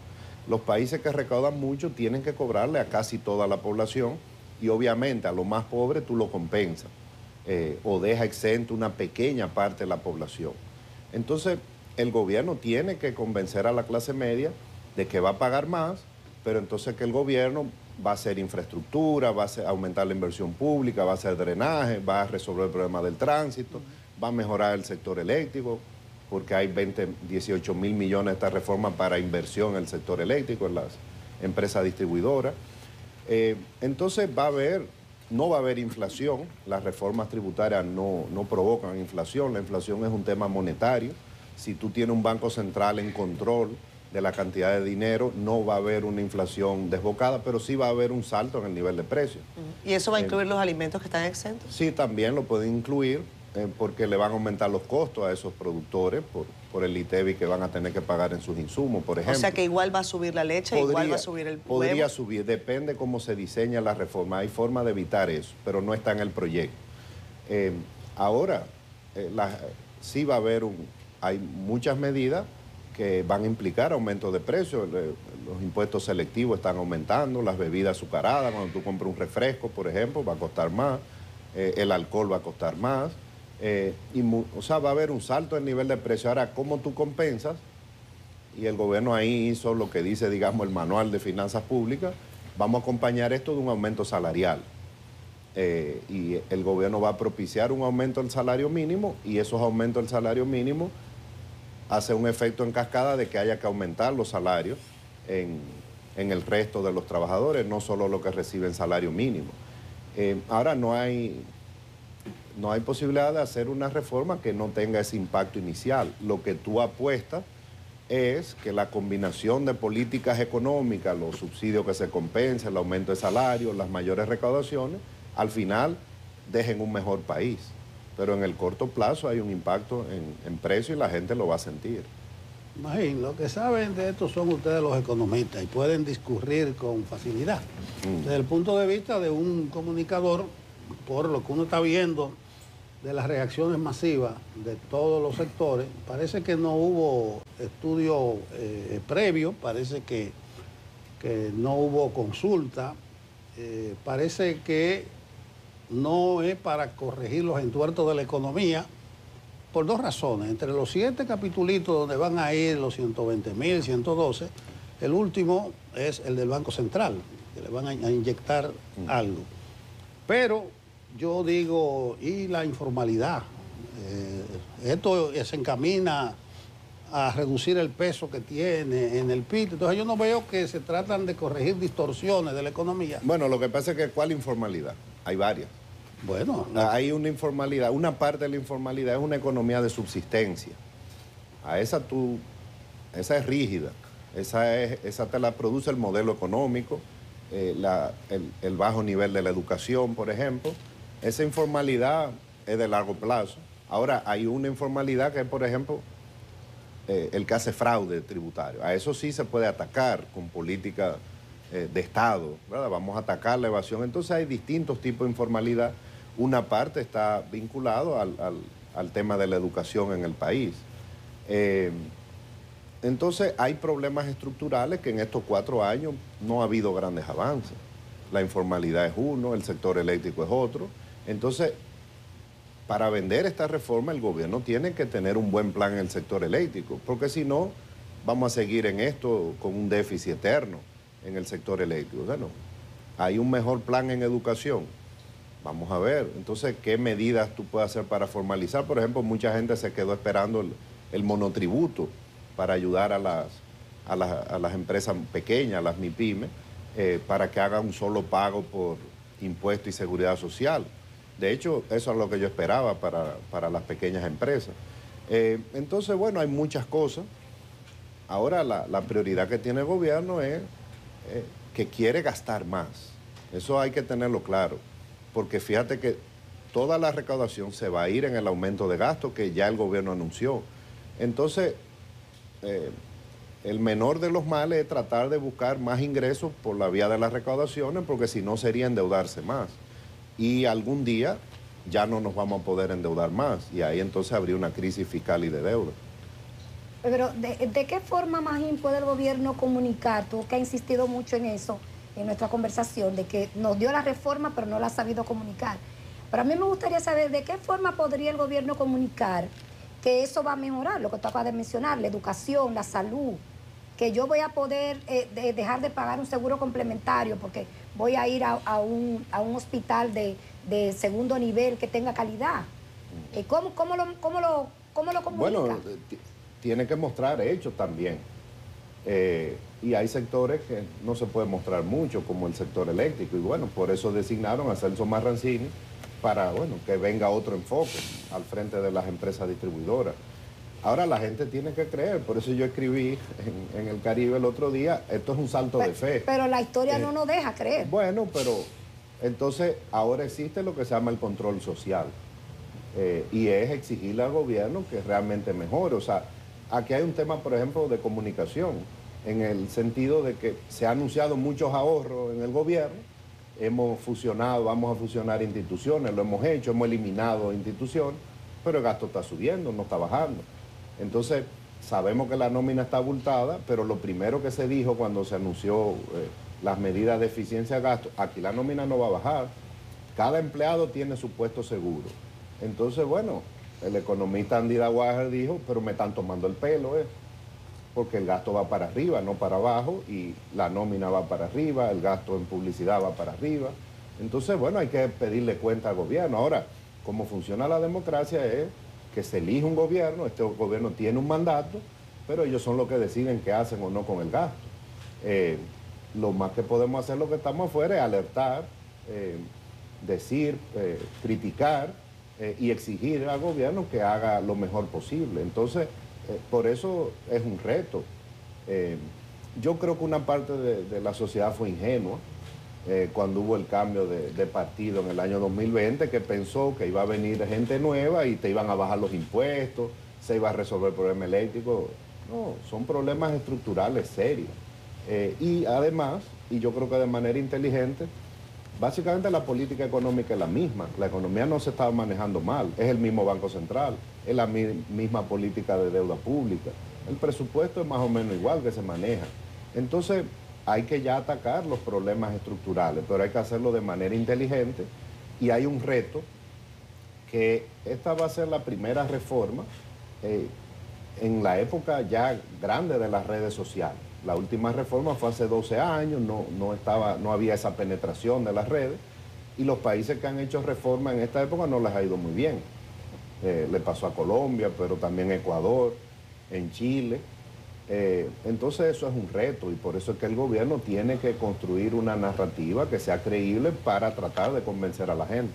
Los países que recaudan mucho tienen que cobrarle a casi toda la población y obviamente a los más pobres tú lo compensas eh, o deja exento una pequeña parte de la población. Entonces, el gobierno tiene que convencer a la clase media de que va a pagar más, pero entonces que el gobierno va a hacer infraestructura, va a hacer- aumentar la inversión pública, va a hacer drenaje, va a resolver el problema del tránsito, va a mejorar el sector eléctrico, porque hay 20, 18 mil millones de esta reforma para inversión en el sector eléctrico, en las empresas distribuidoras. Eh, entonces va a haber, no va a haber inflación, las reformas tributarias no, no provocan inflación, la inflación es un tema monetario. Si tú tienes un banco central en control de la cantidad de dinero, no va a haber una inflación desbocada, pero sí va a haber un salto en el nivel de precios. ¿Y eso va a Eh, incluir los alimentos que están exentos? Sí, también lo pueden incluir eh, porque le van a aumentar los costos a esos productores por, por el ITEVI que van a tener que pagar en sus insumos, por O ejemplo. sea que igual va a subir la leche, igual va a subir el Podría huevo. subir, depende cómo se diseña la reforma. Hay forma de evitar eso, pero no está en el proyecto. Eh, ahora, eh, la- sí va a haber un, hay muchas medidas que van a implicar aumento de precios. Los impuestos selectivos están aumentando, las bebidas azucaradas, cuando tú compras un refresco, por ejemplo, va a costar más, eh, el alcohol va a costar más, eh, y o sea, va a haber un salto en el nivel de precio. Ahora, ¿cómo tú compensas? Y el gobierno ahí hizo lo que dice, digamos, el manual de finanzas públicas, vamos a acompañar esto de un aumento salarial. Eh, y el gobierno va a propiciar un aumento del salario mínimo y esos aumentos del salario mínimo hace un efecto en cascada de que haya que aumentar los salarios en, en el resto de los trabajadores, no solo los que reciben salario mínimo. Eh, ahora no hay, no hay posibilidad de hacer una reforma que no tenga ese impacto inicial. Lo que tú apuestas es que la combinación de políticas económicas, los subsidios que se compensen, el aumento de salarios, las mayores recaudaciones, al final dejen un mejor país. Pero en el corto plazo hay un impacto en, en precio y la gente lo va a sentir. Imagín, lo que saben de esto son ustedes los economistas y pueden discurrir con facilidad. Desde el punto de vista de un comunicador, por lo que uno está viendo de las reacciones masivas de todos los sectores, parece que no hubo estudio eh, previo, parece que, que no hubo consulta, eh, parece que no es para corregir los entuertos de la economía, por dos razones. Entre los siete capitulitos donde van a ir los 120 mil, 112, el último es el del Banco Central, que le van a, a inyectar algo. Pero yo digo, ¿y la informalidad? Eh, esto se encamina a reducir el peso que tiene en el PIB. Entonces yo no veo que se tratan de corregir distorsiones de la economía. Bueno, lo que pasa es que ¿cuál informalidad? Hay varias. Bueno, hay una informalidad, una parte de la informalidad es una economía de subsistencia. A esa tú, esa es rígida, esa, es, esa te la produce el modelo económico, eh, la- el, el bajo nivel de la educación, por ejemplo. Esa informalidad es de largo plazo. Ahora, hay una informalidad que es, por ejemplo, eh, el que hace fraude tributario. A eso sí se puede atacar con política eh, de Estado, ¿verdad? Vamos a atacar la evasión. Entonces hay distintos tipos de informalidad. Una parte está vinculado al, tema de la educación en el país. Eh, entonces hay problemas estructurales que en estos cuatro años no ha habido grandes avances. La informalidad es uno, el sector eléctrico es otro. Entonces, para vender esta reforma el gobierno tiene que tener un buen plan en el sector eléctrico, porque si no, vamos a seguir en esto con un déficit eterno en el sector eléctrico. Bueno, hay un mejor plan en educación. Vamos a ver, entonces, ¿qué medidas tú puedes hacer para formalizar? Por ejemplo, mucha gente se quedó esperando el, monotributo para ayudar a las, a las, a las empresas pequeñas, a las MIPIMES, eh, para que hagan un solo pago por impuesto y seguridad social. De hecho, eso es lo que yo esperaba para, para las pequeñas empresas. Eh, entonces, bueno, hay muchas cosas. Ahora la, la prioridad que tiene el gobierno es eh, que quiere gastar más. Eso hay que tenerlo claro. Porque fíjate que toda la recaudación se va a ir en el aumento de gastos que ya el gobierno anunció. Entonces, eh, el menor de los males es tratar de buscar más ingresos por la vía de las recaudaciones, porque si no sería endeudarse más. Y algún día ya no nos vamos a poder endeudar más. Y ahí entonces habría una crisis fiscal y de deuda. Pero, ¿de, de qué forma, Magín, puede el gobierno comunicar? Tú que has insistido mucho en eso, en nuestra conversación, de que nos dio la reforma, pero no la ha sabido comunicar. Pero a mí me gustaría saber de qué forma podría el gobierno comunicar que eso va a mejorar, lo que tú acabas de mencionar, la educación, la salud, que yo voy a poder eh, de- dejar de pagar un seguro complementario porque voy a ir a, a un, a un hospital de, de segundo nivel que tenga calidad. Eh, ¿cómo, cómo lo, cómo, lo, ¿Cómo lo? Bueno, eh, ti- tiene que mostrar hechos también. Eh, y hay sectores que no se puede mostrar mucho, como el sector eléctrico. Y bueno, por eso designaron a Celso Marrancini para, bueno, que venga otro enfoque al frente de las empresas distribuidoras. Ahora la gente tiene que creer, por eso yo escribí en, en el Caribe el otro día, esto es un salto de fe. Pero la historia Eh, no nos deja creer. Bueno, pero entonces ahora existe lo que se llama el control social. Eh, y es exigirle al gobierno que realmente mejore. O sea, aquí hay un tema, por ejemplo, de comunicación, en el sentido de que se ha anunciado muchos ahorros en el gobierno, hemos fusionado, vamos a fusionar instituciones, lo hemos hecho, hemos eliminado instituciones, pero el gasto está subiendo, no está bajando. Entonces, sabemos que la nómina está abultada, pero lo primero que se dijo cuando se anunció eh, las medidas de eficiencia de gasto, aquí la nómina no va a bajar. Cada empleado tiene su puesto seguro. Entonces, bueno, el economista Andy Dawager dijo, pero me están tomando el pelo, eh, porque el gasto va para arriba, no para abajo, y la nómina va para arriba, el gasto en publicidad va para arriba. Entonces, bueno, hay que pedirle cuenta al gobierno. Ahora, cómo funciona la democracia es que se elige un gobierno, este gobierno tiene un mandato, pero ellos son los que deciden qué hacen o no con el gasto. Eh, lo más que podemos hacer lo que estamos afuera es alertar, eh, decir, eh, criticar y exigir al gobierno que haga lo mejor posible. Entonces, por eso es un reto. yo creo que una parte de la sociedad fue ingenua eh, cuando hubo el cambio de, partido en el año 2020, que pensó que iba a venir gente nueva y te iban a bajar los impuestos, se iba a resolver el problema eléctrico. No, son problemas estructurales serios. Eh, y además, y yo creo que de manera inteligente, básicamente la política económica es la misma. La economía no se estaba manejando mal, es el mismo Banco Central, es la misma política de deuda pública. El presupuesto es más o menos igual que se maneja. Entonces, hay que ya atacar los problemas estructurales, pero hay que hacerlo de manera inteligente y hay un reto que esta va a ser la primera reforma eh, en la época ya grande de las redes sociales. La última reforma fue hace 12 años, no, no, estaba, no había esa penetración de las redes y los países que han hecho reforma en esta época no les ha ido muy bien. Eh, le pasó a Colombia, pero también Ecuador, en Chile. Eh, entonces eso es un reto y por eso es que el gobierno tiene que construir una narrativa que sea creíble para tratar de convencer a la gente.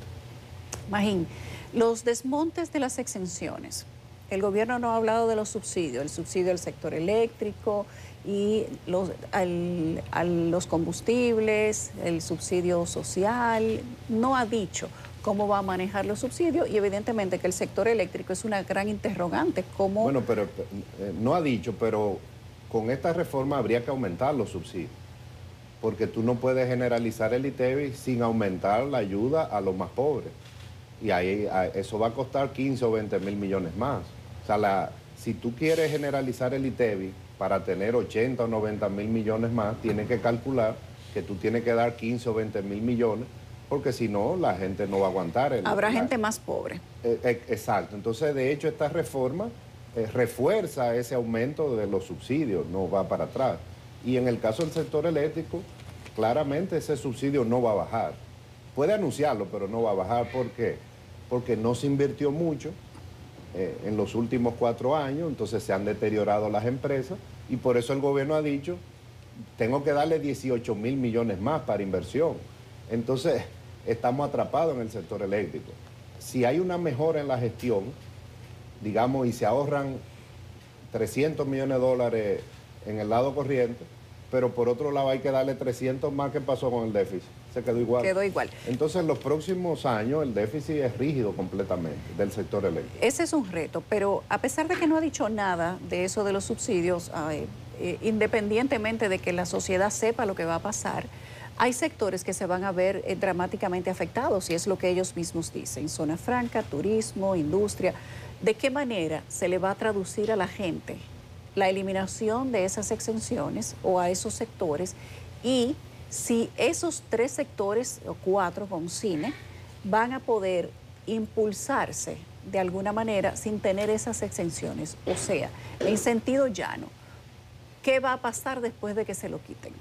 Magín, los desmontes de las exenciones. El gobierno no ha hablado de los subsidios, el subsidio al sector eléctrico y los, a los combustibles, el subsidio social, no ha dicho cómo va a manejar los subsidios y evidentemente que el sector eléctrico es una gran interrogante. ¿Cómo... Bueno, pero eh, no ha dicho, pero con esta reforma habría que aumentar los subsidios, porque tú no puedes generalizar el ITEVI sin aumentar la ayuda a los más pobres. Y ahí eso va a costar 15 o 20 mil millones más. O sea, si tú quieres generalizar el ITEVI para tener 80 o 90 mil millones más, tienes que calcular que tú tienes que dar 15 o 20 mil millones porque si no, la gente no va a aguantar. Habrá gente más pobre. Eh, eh, exacto. Entonces, de hecho, esta reforma eh, refuerza ese aumento de los subsidios, no va para atrás. Y en el caso del sector eléctrico, claramente ese subsidio no va a bajar. Puede anunciarlo, pero no va a bajar. ¿Por qué? Porque no se invirtió mucho en los últimos cuatro años, entonces se han deteriorado las empresas y por eso el gobierno ha dicho, tengo que darle 18 mil millones más para inversión. Entonces, estamos atrapados en el sector eléctrico. Si hay una mejora en la gestión, digamos, y se ahorran 300 millones de dólares en el lado corriente, pero por otro lado hay que darle 300 más que pasó con el déficit. Se quedó igual. Quedó igual. Entonces, en los próximos años el déficit es rígido completamente del sector eléctrico. Ese es un reto, pero a pesar de que no ha dicho nada de eso de los subsidios, eh, independientemente de que la sociedad sepa lo que va a pasar, hay sectores que se van a ver eh, dramáticamente afectados y es lo que ellos mismos dicen, zona franca, turismo, industria. ¿De qué manera se le va a traducir a la gente la eliminación de esas exenciones o a esos sectores? Y si esos tres sectores o cuatro con cine van a poder impulsarse de alguna manera sin tener esas exenciones. O sea, en sentido llano, ¿qué va a pasar después de que se lo quiten?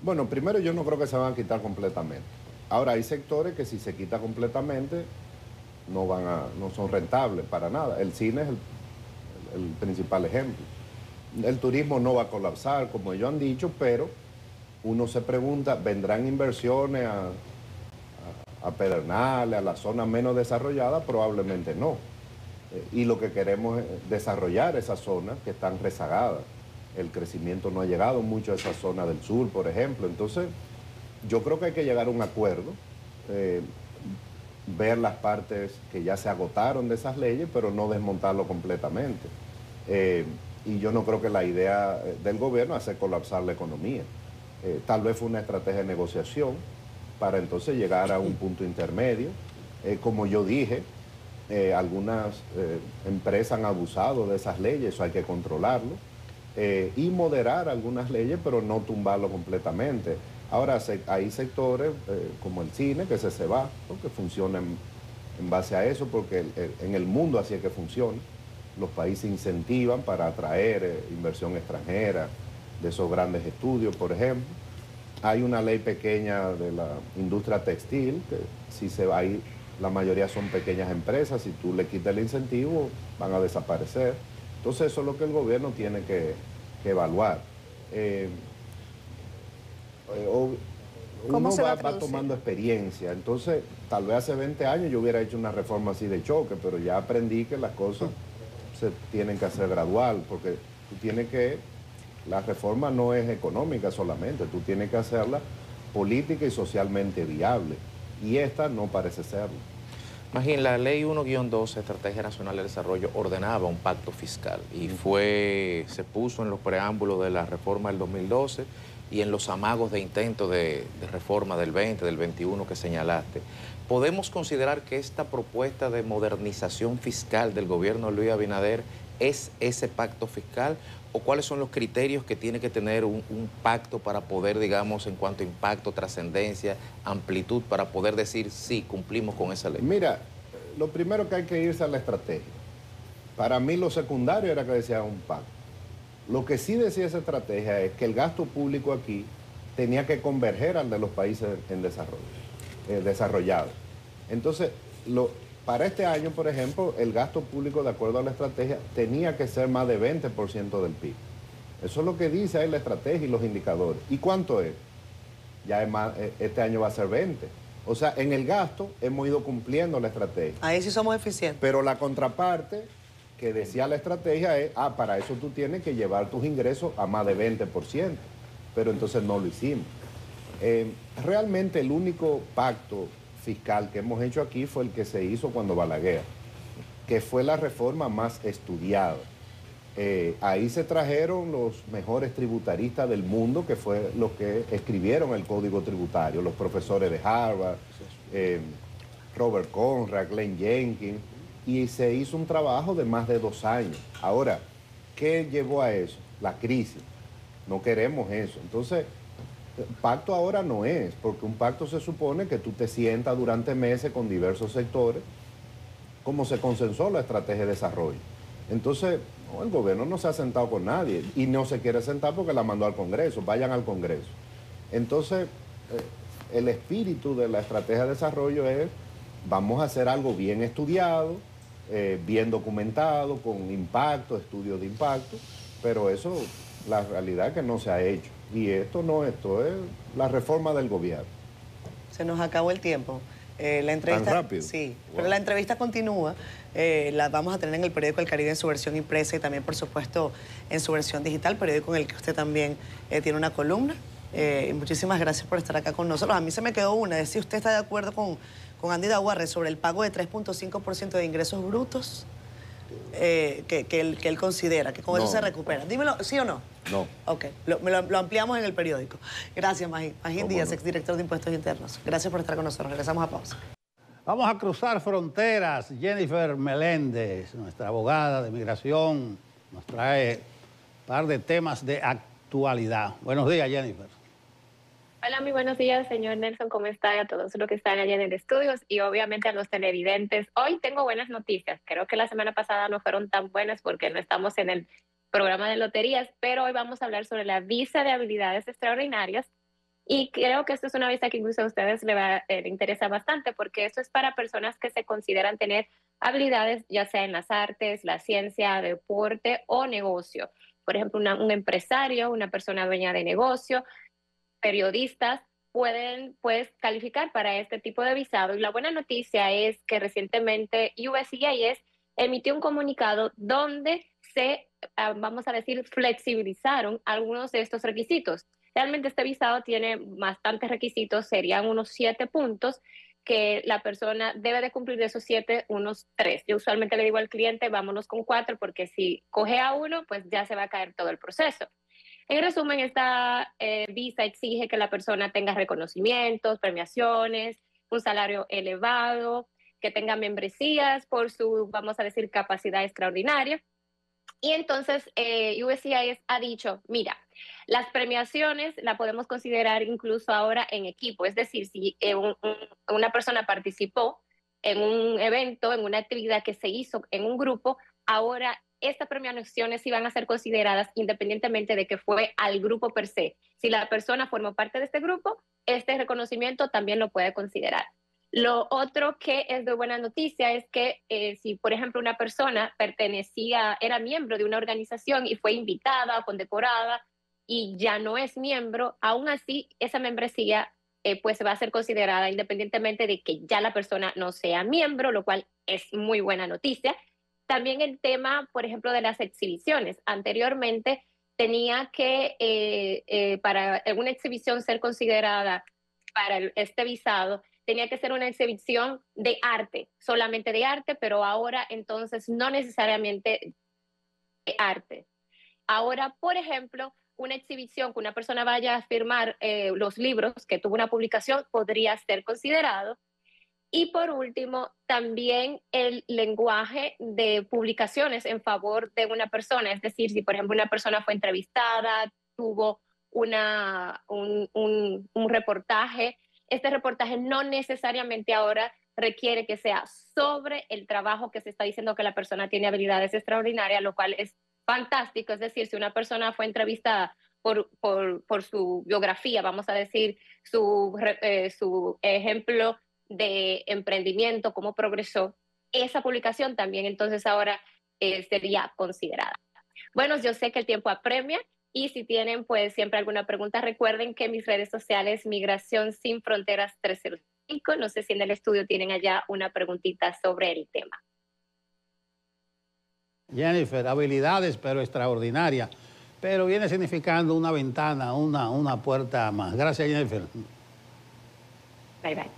Bueno, primero yo no creo que se van a quitar completamente. Ahora hay sectores que si se quita completamente no van a, no son rentables para nada. El cine es el, principal ejemplo. El turismo no va a colapsar, como ellos han dicho, pero uno se pregunta, ¿vendrán inversiones a, a, Pedernales, a la zona menos desarrollada? Probablemente no. Eh, y lo que queremos es desarrollar esas zonas que están rezagadas el crecimiento no ha llegado mucho a esa zona del sur, por ejemplo. Entonces, yo creo que hay que llegar a un acuerdo, eh, ver las partes que ya se agotaron de esas leyes, pero no desmontarlo completamente. Eh, y yo no creo que la idea eh, del gobierno es hacer colapsar la economía. tal vez fue una estrategia de negociación para entonces llegar a un punto intermedio. como yo dije, algunas empresas han abusado de esas leyes, eso hay que controlarlo. Eh, y moderar algunas leyes, pero no tumbarlo completamente. Ahora hay sectores eh, como el cine que se, se va, ¿no? que funcionan en base a eso, porque en el mundo así es que funciona. Los países incentivan para atraer eh, inversión extranjera de esos grandes estudios, por ejemplo. Hay una ley pequeña de la industria textil, que si se va ahí, la mayoría son pequeñas empresas, si tú le quitas el incentivo, van a desaparecer. Entonces eso es lo que el gobierno tiene que, que evaluar. Eh, eh, o- ¿Cómo uno va tomando experiencia. Entonces, tal vez hace 20 años yo hubiera hecho una reforma así de choque, pero ya aprendí que las cosas se tienen que hacer gradual, porque tú tienes que, la reforma no es económica solamente, tú tienes que hacerla política y socialmente viable. Y esta no parece serlo. Imagín, la ley 1-12, Estrategia Nacional de Desarrollo, ordenaba un pacto fiscal y fue, se puso en los preámbulos de la reforma del 2012 y en los amagos de intento de, de reforma del 20, del 21 que señalaste. ¿Podemos considerar que esta propuesta de modernización fiscal del gobierno de Luis Abinader es ese pacto fiscal? ¿O cuáles son los criterios que tiene que tener un, pacto para poder, digamos, en cuanto a impacto, trascendencia, amplitud, para poder decir sí, cumplimos con esa ley? Mira, lo primero que hay que irse a la estrategia. Para mí lo secundario era que decía un pacto. Lo que sí decía esa estrategia es que el gasto público aquí tenía que converger al de los países en desarrollo, eh, desarrollados. Entonces, lo, para este año, por ejemplo, el gasto público, de acuerdo a la estrategia, tenía que ser más de 20% del PIB. Eso es lo que dice ahí la estrategia y los indicadores. ¿Y cuánto es? Ya es más, eh, este año va a ser 20. O sea, en el gasto hemos ido cumpliendo la estrategia. Ahí sí somos eficientes. Pero la contraparte que decía la estrategia es, ah, para eso tú tienes que llevar tus ingresos a más de 20%. Pero entonces no lo hicimos. Eh, realmente el único pacto fiscal que hemos hecho aquí fue el que se hizo cuando Balaguer, que fue la reforma más estudiada. Eh, ahí se trajeron los mejores tributaristas del mundo, que fue los que escribieron el código tributario, los profesores de Harvard, eh, Robert Conrad, Glenn Jenkins, y se hizo un trabajo de más de dos años. Ahora, ¿qué llevó a eso? La crisis. No queremos eso. Entonces, pacto ahora no es, porque un pacto se supone que tú te sientas durante meses con diversos sectores, como se consensó la estrategia de desarrollo. Entonces, el gobierno no se ha sentado con nadie y no se quiere sentar porque la mandó al Congreso, vayan al Congreso. Entonces, eh, el espíritu de la estrategia de desarrollo es, vamos a hacer algo bien estudiado, eh, bien documentado, con impacto, estudios de impacto, pero eso, la realidad es que no se ha hecho. Y esto no, esto es la reforma del gobierno. Se nos acabó el tiempo. Eh, la entrevista, rápido? Sí, Wow. pero la entrevista continúa. Eh, la vamos a tener en el periódico El Caribe en su versión impresa y también, por supuesto, en su versión digital, periódico en el que usted también eh, tiene una columna. Eh, y muchísimas gracias por estar acá con nosotros. A mí se me quedó una, es si usted está de acuerdo con, con Andy Daguarre sobre el pago de 3.5% de ingresos brutos eh, que, que él, que él considera, que con eso se recupera. Dímelo, ¿sí o no? No. Ok, lo, me lo, lo ampliamos en el periódico. Gracias, Magín. Magín ¿Cómo Díaz, no? exdirector de Impuestos Internos. Gracias por estar con nosotros. Regresamos a pausa. Vamos a cruzar fronteras. Jennifer Meléndez, nuestra abogada de migración, nos trae un par de temas de actualidad. Buenos días, Jennifer. Hola, muy buenos días, señor Nelson. ¿Cómo está? Y a todos los que están allá en el estudio y obviamente a los televidentes. Hoy tengo buenas noticias. Creo que la semana pasada no fueron tan buenas porque no estamos en el programa de loterías, pero hoy vamos a hablar sobre la visa de habilidades extraordinarias y creo que esto es una visa que incluso a ustedes le, va, eh, le interesa bastante porque esto es para personas que se consideran tener habilidades ya sea en las artes, la ciencia, deporte o negocio. Por ejemplo, una- un empresario, una persona dueña de negocio, periodistas pueden pues calificar para este tipo de visado. Y la buena noticia es que recientemente USCIS emitió un comunicado donde se, ah, vamos a decir, flexibilizaron algunos de estos requisitos. Realmente este visado tiene bastantes requisitos, serían unos siete puntos que la persona debe de cumplir de esos siete, unos tres. Yo usualmente le digo al cliente, vámonos con cuatro, porque si coge a uno, pues ya se va a caer todo el proceso. En resumen, esta eh, visa exige que la persona tenga reconocimientos, premiaciones, un salario elevado, que tenga membresías por su, vamos a decir, capacidad extraordinaria. Y entonces eh, USCIS ha dicho, mira, las premiaciones la podemos considerar incluso ahora en equipo, es decir, si eh, una persona participó en un evento, en una actividad que se hizo en un grupo, ahora estas premiaciones iban a ser consideradas independientemente de que fue al grupo per se. Si la persona formó parte de este grupo, este reconocimiento también lo puede considerar. Lo otro que es de buena noticia es que eh, si, por ejemplo, una persona pertenecía, era miembro de una organización y fue invitada, condecorada y ya no es miembro, aún así esa membresía eh, pues va a ser considerada independientemente de que ya la persona no sea miembro, lo cual es muy buena noticia. También el tema, por ejemplo, de las exhibiciones. Anteriormente tenía que, eh, para una exhibición ser considerada para este visado, tenía que ser una exhibición de arte, solamente de arte, pero ahora entonces no necesariamente de arte. Ahora, por ejemplo, una exhibición que una persona vaya a firmar eh, los libros que tuvo una publicación podría ser considerado. Y por último, también el lenguaje de publicaciones en favor de una persona, es decir, si por ejemplo una persona fue entrevistada, tuvo una, un, un reportaje este reportaje no necesariamente ahora requiere que sea sobre el trabajo que se está diciendo que la persona tiene habilidades extraordinarias, lo cual es fantástico. Es decir, si una persona fue entrevistada por, por, su biografía, vamos a decir, su, eh, su ejemplo de emprendimiento, cómo progresó, esa publicación también entonces ahora eh, sería considerada. Bueno, yo sé que el tiempo apremia y si tienen pues siempre alguna pregunta, recuerden que mis redes sociales, Migración Sin Fronteras 305, no sé si en el estudio tienen allá una preguntita sobre el tema. Jennifer, habilidades pero extraordinarias, pero viene significando una ventana, una, una puerta más. Gracias Jennifer. Bye bye.